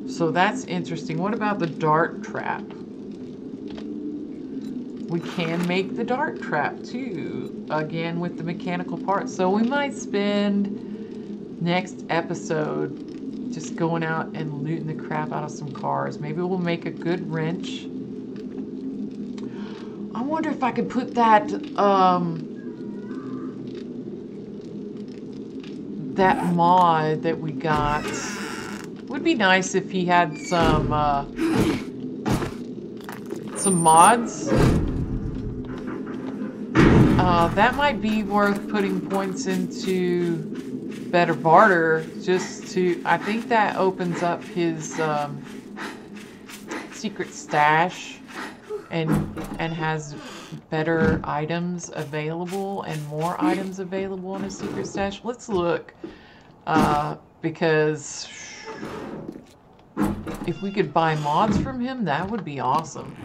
S1: so that's interesting. What about the dart trap? We can make the dart trap too, again with the mechanical parts. So we might spend next episode just going out and looting the crap out of some cars. Maybe we'll make a good wrench. I wonder if I could put that, um, that mod that we got. Would be nice if he had some, uh, some mods. Uh, that might be worth putting points into better barter just to, I think that opens up his, um, secret stash and, and has better items available and more items available in his secret stash. Let's look, uh, because if we could buy mods from him, that would be awesome.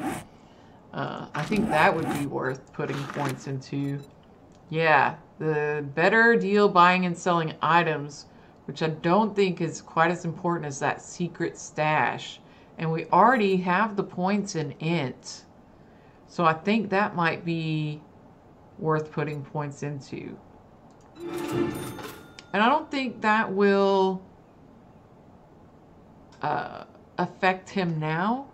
S1: Uh, I think that would be worth putting points into. Yeah, the better deal buying and selling items, which I don't think is quite as important as that secret stash. And we already have the points in int. So I think that might be worth putting points into. And I don't think that will uh, affect him now.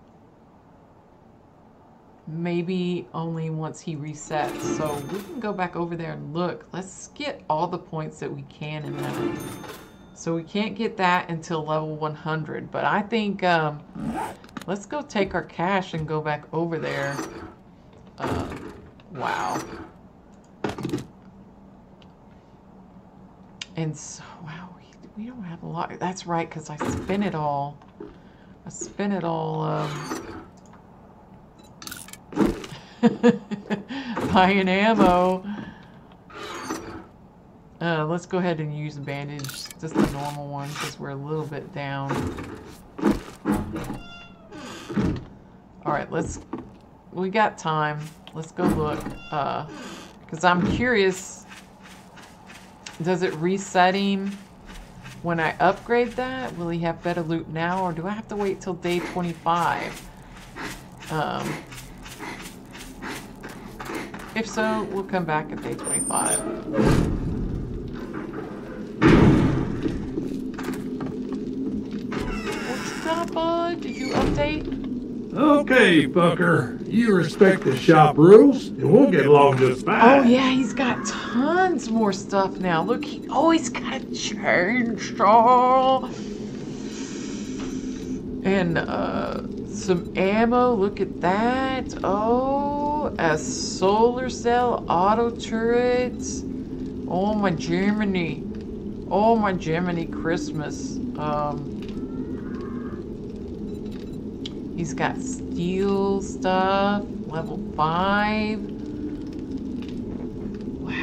S1: Maybe only once he resets. So we can go back over there and look. Let's get all the points that we can in that. So we can't get that until level 100. But I think, um, let's go take our cash and go back over there. Uh, wow. And so, wow, we, we don't have a lot. That's right, because I spin it all. I spin it all, um, buying ammo. Uh, let's go ahead and use a bandage, just the normal one, because we're a little bit down. Alright, let's... We got time. Let's go look. Uh, because I'm curious, does it reset him when I upgrade that? Will he have better loot now, or do I have to wait till day 25? Um, if so, we'll come back at day 25. What's up, bud? Did you update?
S3: Okay, fucker. You respect the shop rules, and we'll get along just fine.
S1: Oh yeah, he's got tons more stuff now. Look, he always got a chainsaw and uh, some ammo. Look at that. Oh, a solar cell, auto turrets. Oh my Germany. Oh my Germany Christmas. Um, he's got steel stuff, level five. Wow.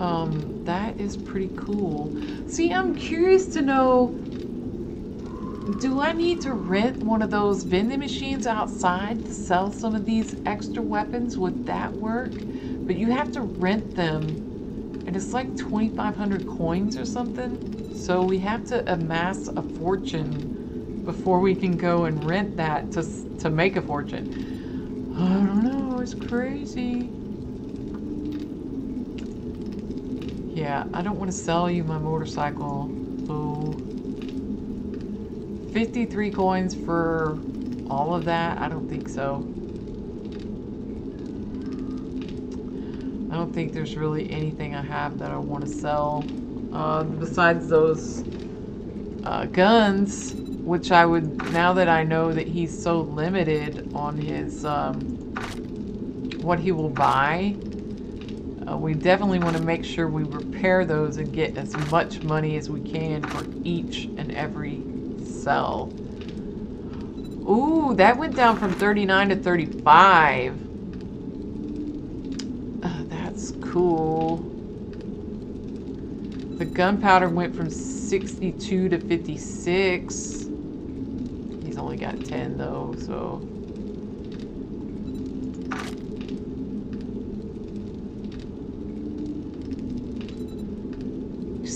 S1: Um, that is pretty cool. See, I'm curious to know, do I need to rent one of those vending machines outside to sell some of these extra weapons? Would that work? But you have to rent them, and it's like 2,500 coins or something. So we have to amass a fortune before we can go and rent that to, to make a fortune. I don't know, it's crazy. Yeah, I don't want to sell you my motorcycle. Boo. 53 coins for all of that? I don't think so. I don't think there's really anything I have that I want to sell. Uh, besides those uh, guns, which I would, now that I know that he's so limited on his, um, what he will buy, uh, we definitely want to make sure we repair those and get as much money as we can for each and every cell. Ooh, that went down from 39 to 35. Uh, that's cool. The gunpowder went from 62 to 56. He's only got 10 though, so.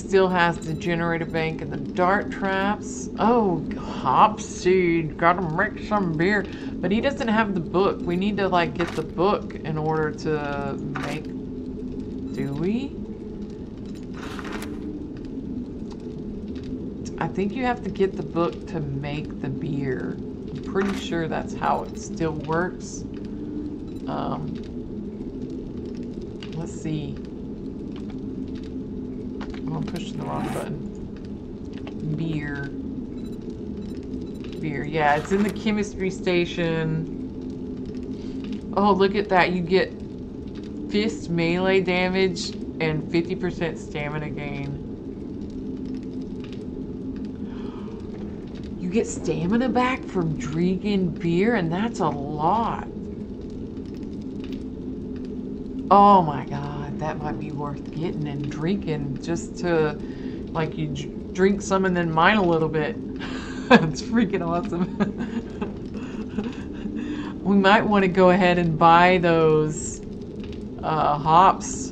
S1: still has the generator bank and the dart traps. Oh, Hopseed, gotta make some beer. But he doesn't have the book. We need to, like, get the book in order to make... Do we? I think you have to get the book to make the beer. I'm pretty sure that's how it still works. Um, let's see. I'm pushing the wrong button. Beer. Beer. Yeah, it's in the chemistry station. Oh, look at that. You get fist melee damage and 50% stamina gain. You get stamina back from drinking beer, and that's a lot. Oh my god, that might be worth getting and drinking just to, like, you drink some and then mine a little bit. it's freaking awesome. we might want to go ahead and buy those uh, hops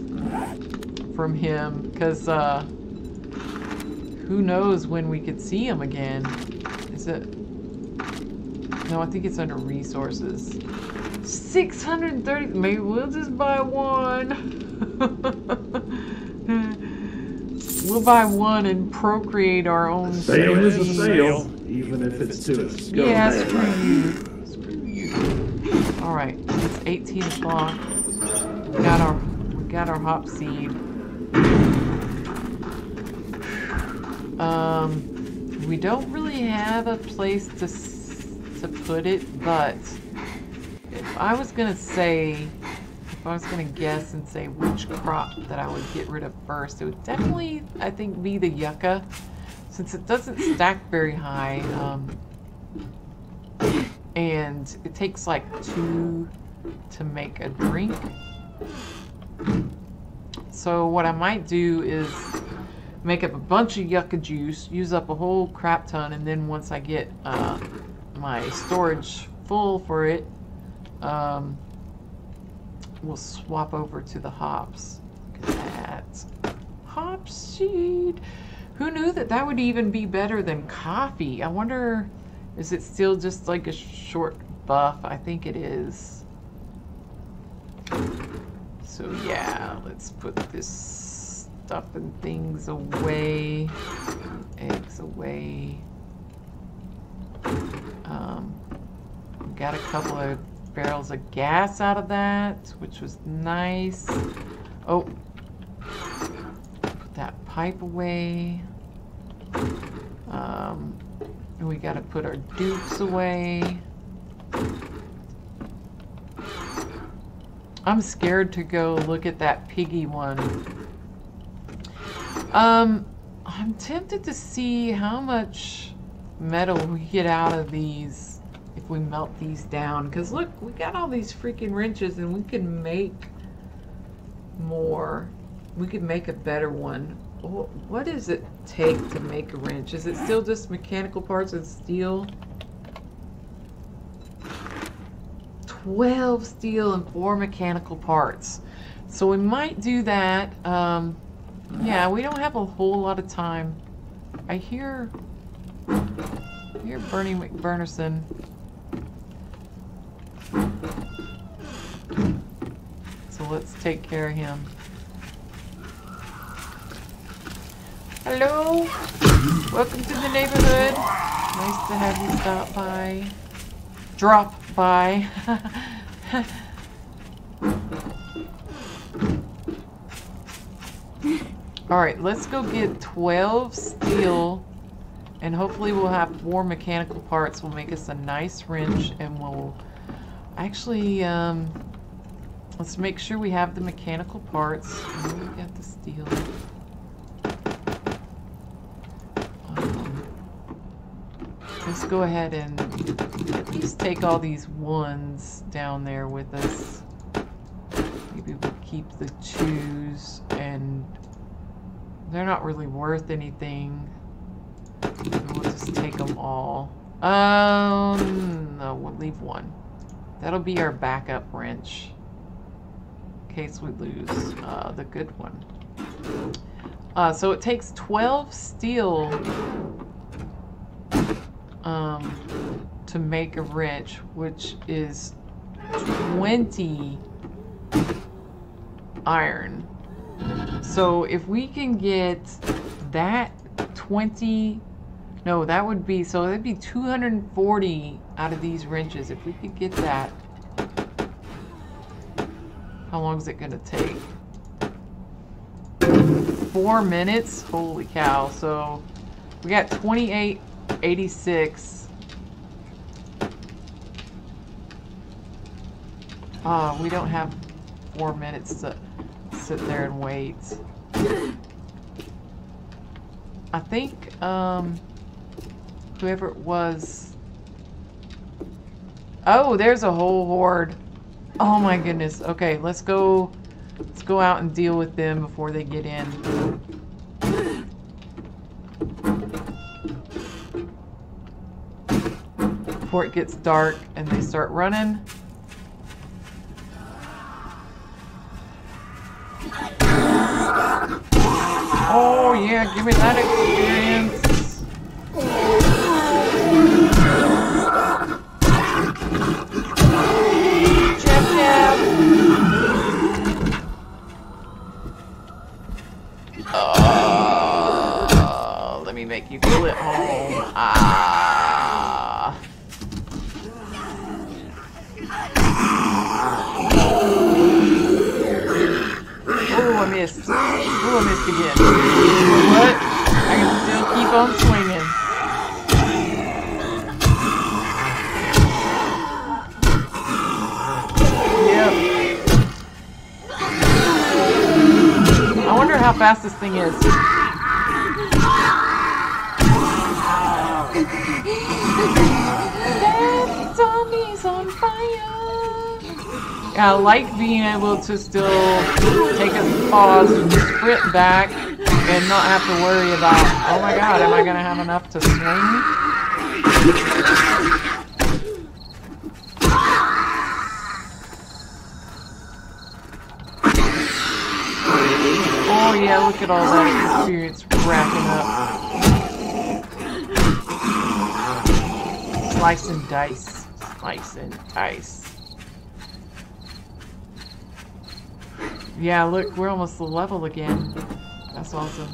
S1: from him because uh, who knows when we could see him again. Is it? No, I think it's under resources. 630. Maybe we'll just buy one. we'll buy one and procreate our own.
S3: Sale is a sale, even if it's to us.
S1: Yeah, screw you. Screw you. All right, it's 18 o'clock. We got our we got our hop seed. Um, we don't really have a place to to put it, but if I was gonna say, if I was gonna guess and say which crop that I would get rid of first, it would definitely, I think, be the yucca, since it doesn't stack very high, um, and it takes like two to make a drink. So what I might do is make up a bunch of yucca juice, use up a whole crap ton, and then once I get uh, my storage full for it, um, we'll swap over to the hops. Look at that. Hop seed. Who knew that that would even be better than coffee? I wonder, is it still just like a short buff? I think it is. So yeah, let's put this stuff and things away. Eggs away. Um, got a couple of barrels of gas out of that, which was nice. Oh, put that pipe away. Um, we got to put our dukes away. I'm scared to go look at that piggy one. Um, I'm tempted to see how much metal we get out of these if we melt these down. Because look, we got all these freaking wrenches and we can make more. We could make a better one. What does it take to make a wrench? Is it still just mechanical parts and steel? 12 steel and 4 mechanical parts. So we might do that. Um, yeah, we don't have a whole lot of time. I hear, I hear Bernie McBurnerson. So let's take care of him. Hello. Welcome to the neighborhood. Nice to have you stop by. Drop by. Alright, let's go get 12 steel and hopefully we'll have four mechanical parts. We'll make us a nice wrench and we'll actually, um, let's make sure we have the mechanical parts. Oh, we got the steel. let's go ahead and at least take all these ones down there with us. Maybe we'll keep the twos and they're not really worth anything. We'll just take them all. Um, no, we'll leave one. That'll be our backup wrench in case we lose uh, the good one. Uh, so it takes 12 steel um, to make a wrench, which is 20 iron. So if we can get that 20 No, that would be, so that'd be 240 out of these wrenches. If we could get that. How long is it gonna take? Four minutes? Holy cow. So we got 2886. Oh, we don't have four minutes to sit there and wait. I think, um, whoever it was. Oh, there's a whole horde. Oh my goodness. Okay, let's go. Let's go out and deal with them before they get in. Before it gets dark and they start running. Oh yeah, give me that experience. Oh, let me make you feel at home. Ah. Oh, I missed. Oh, I missed again. But I can still keep on fast this thing is. Zombie's on fire. I like being able to still take a pause, and sprint back, and not have to worry about, oh my god, am I gonna have enough to swing? Oh yeah, look at all that experience racking up. Slice and dice. Slice and dice. Yeah, look, we're almost the level again. That's awesome.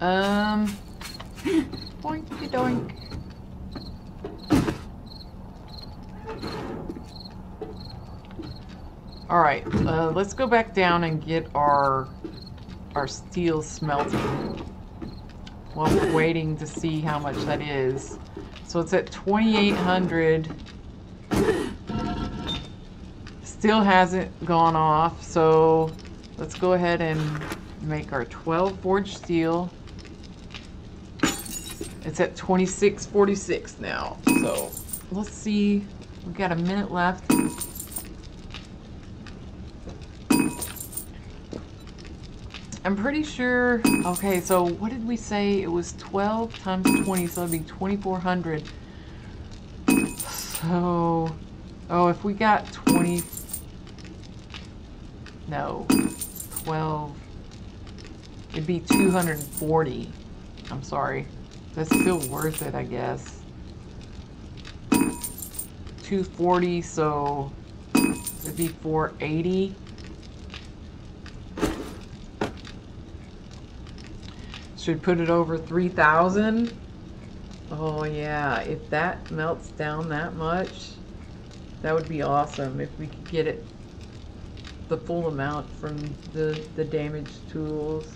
S1: Um, boinky doink. All right, uh, let's go back down and get our our steel smelting. While we're waiting to see how much that is. So it's at 2,800. Still hasn't gone off, so let's go ahead and make our 12 forged steel. It's at 2646 now, so let's see. We've got a minute left. I'm pretty sure, okay, so what did we say? It was 12 times 20, so it'd be 2,400. So, oh, if we got 20, no, 12, it'd be 240. I'm sorry. That's still worth it, I guess. 240, so it'd be 480. Should put it over 3,000. Oh yeah, if that melts down that much, that would be awesome if we could get it the full amount from the, the damaged tools.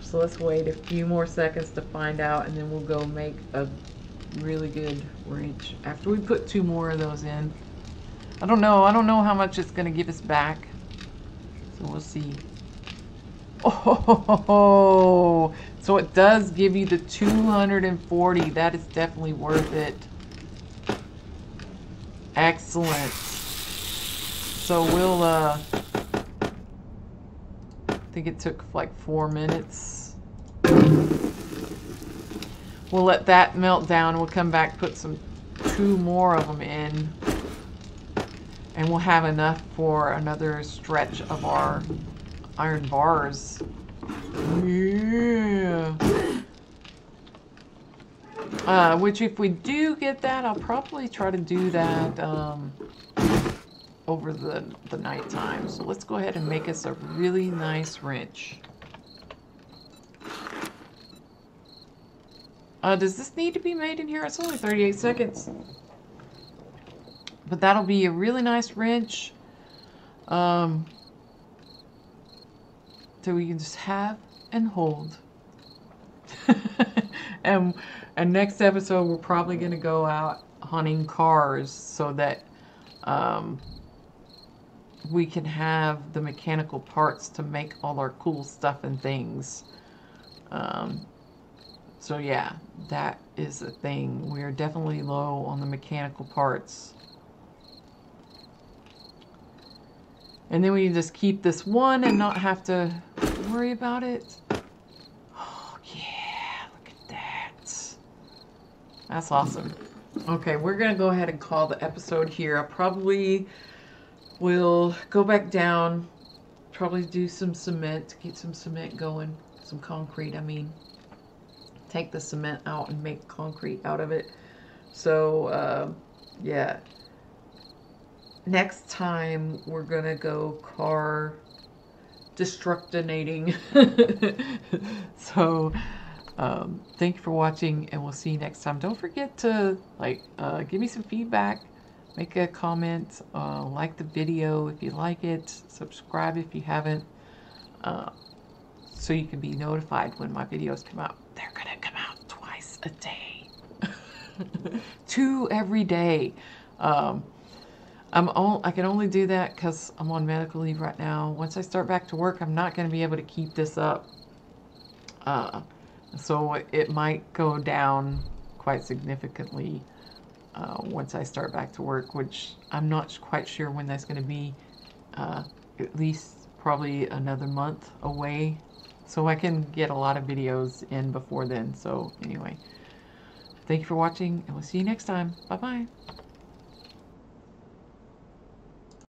S1: So let's wait a few more seconds to find out and then we'll go make a really good wrench after we put two more of those in. I don't know, I don't know how much it's gonna give us back. So we'll see. Oh, so it does give you the 240. That is definitely worth it. Excellent. So we'll, uh, I think it took like four minutes. We'll let that melt down. We'll come back, put some, two more of them in. And we'll have enough for another stretch of our iron bars. Yeah. Uh, which if we do get that, I'll probably try to do that um, over the, the night time. So let's go ahead and make us a really nice wrench. Uh, does this need to be made in here? It's only 38 seconds. But that'll be a really nice wrench. Um, so we can just have and hold. and and next episode we're probably gonna go out hunting cars so that um, we can have the mechanical parts to make all our cool stuff and things. Um, so yeah, that is a thing. We are definitely low on the mechanical parts. And then we can just keep this one and not have to worry about it. Oh yeah, look at that. That's awesome. Okay, we're gonna go ahead and call the episode here. I probably will go back down, probably do some cement, get some cement going, some concrete, I mean. Take the cement out and make concrete out of it. So, uh, yeah. Next time, we're gonna go car destructinating. so, um, thank you for watching, and we'll see you next time. Don't forget to like uh, give me some feedback, make a comment, uh, like the video if you like it, subscribe if you haven't, uh, so you can be notified when my videos come out. They're gonna come out twice a day, two every day. Um, I'm I can only do that because I'm on medical leave right now. Once I start back to work, I'm not going to be able to keep this up. Uh, so it might go down quite significantly uh, once I start back to work, which I'm not quite sure when that's going to be. Uh, at least probably another month away. So I can get a lot of videos in before then. So anyway, thank you for watching and we'll see you next time. Bye-bye.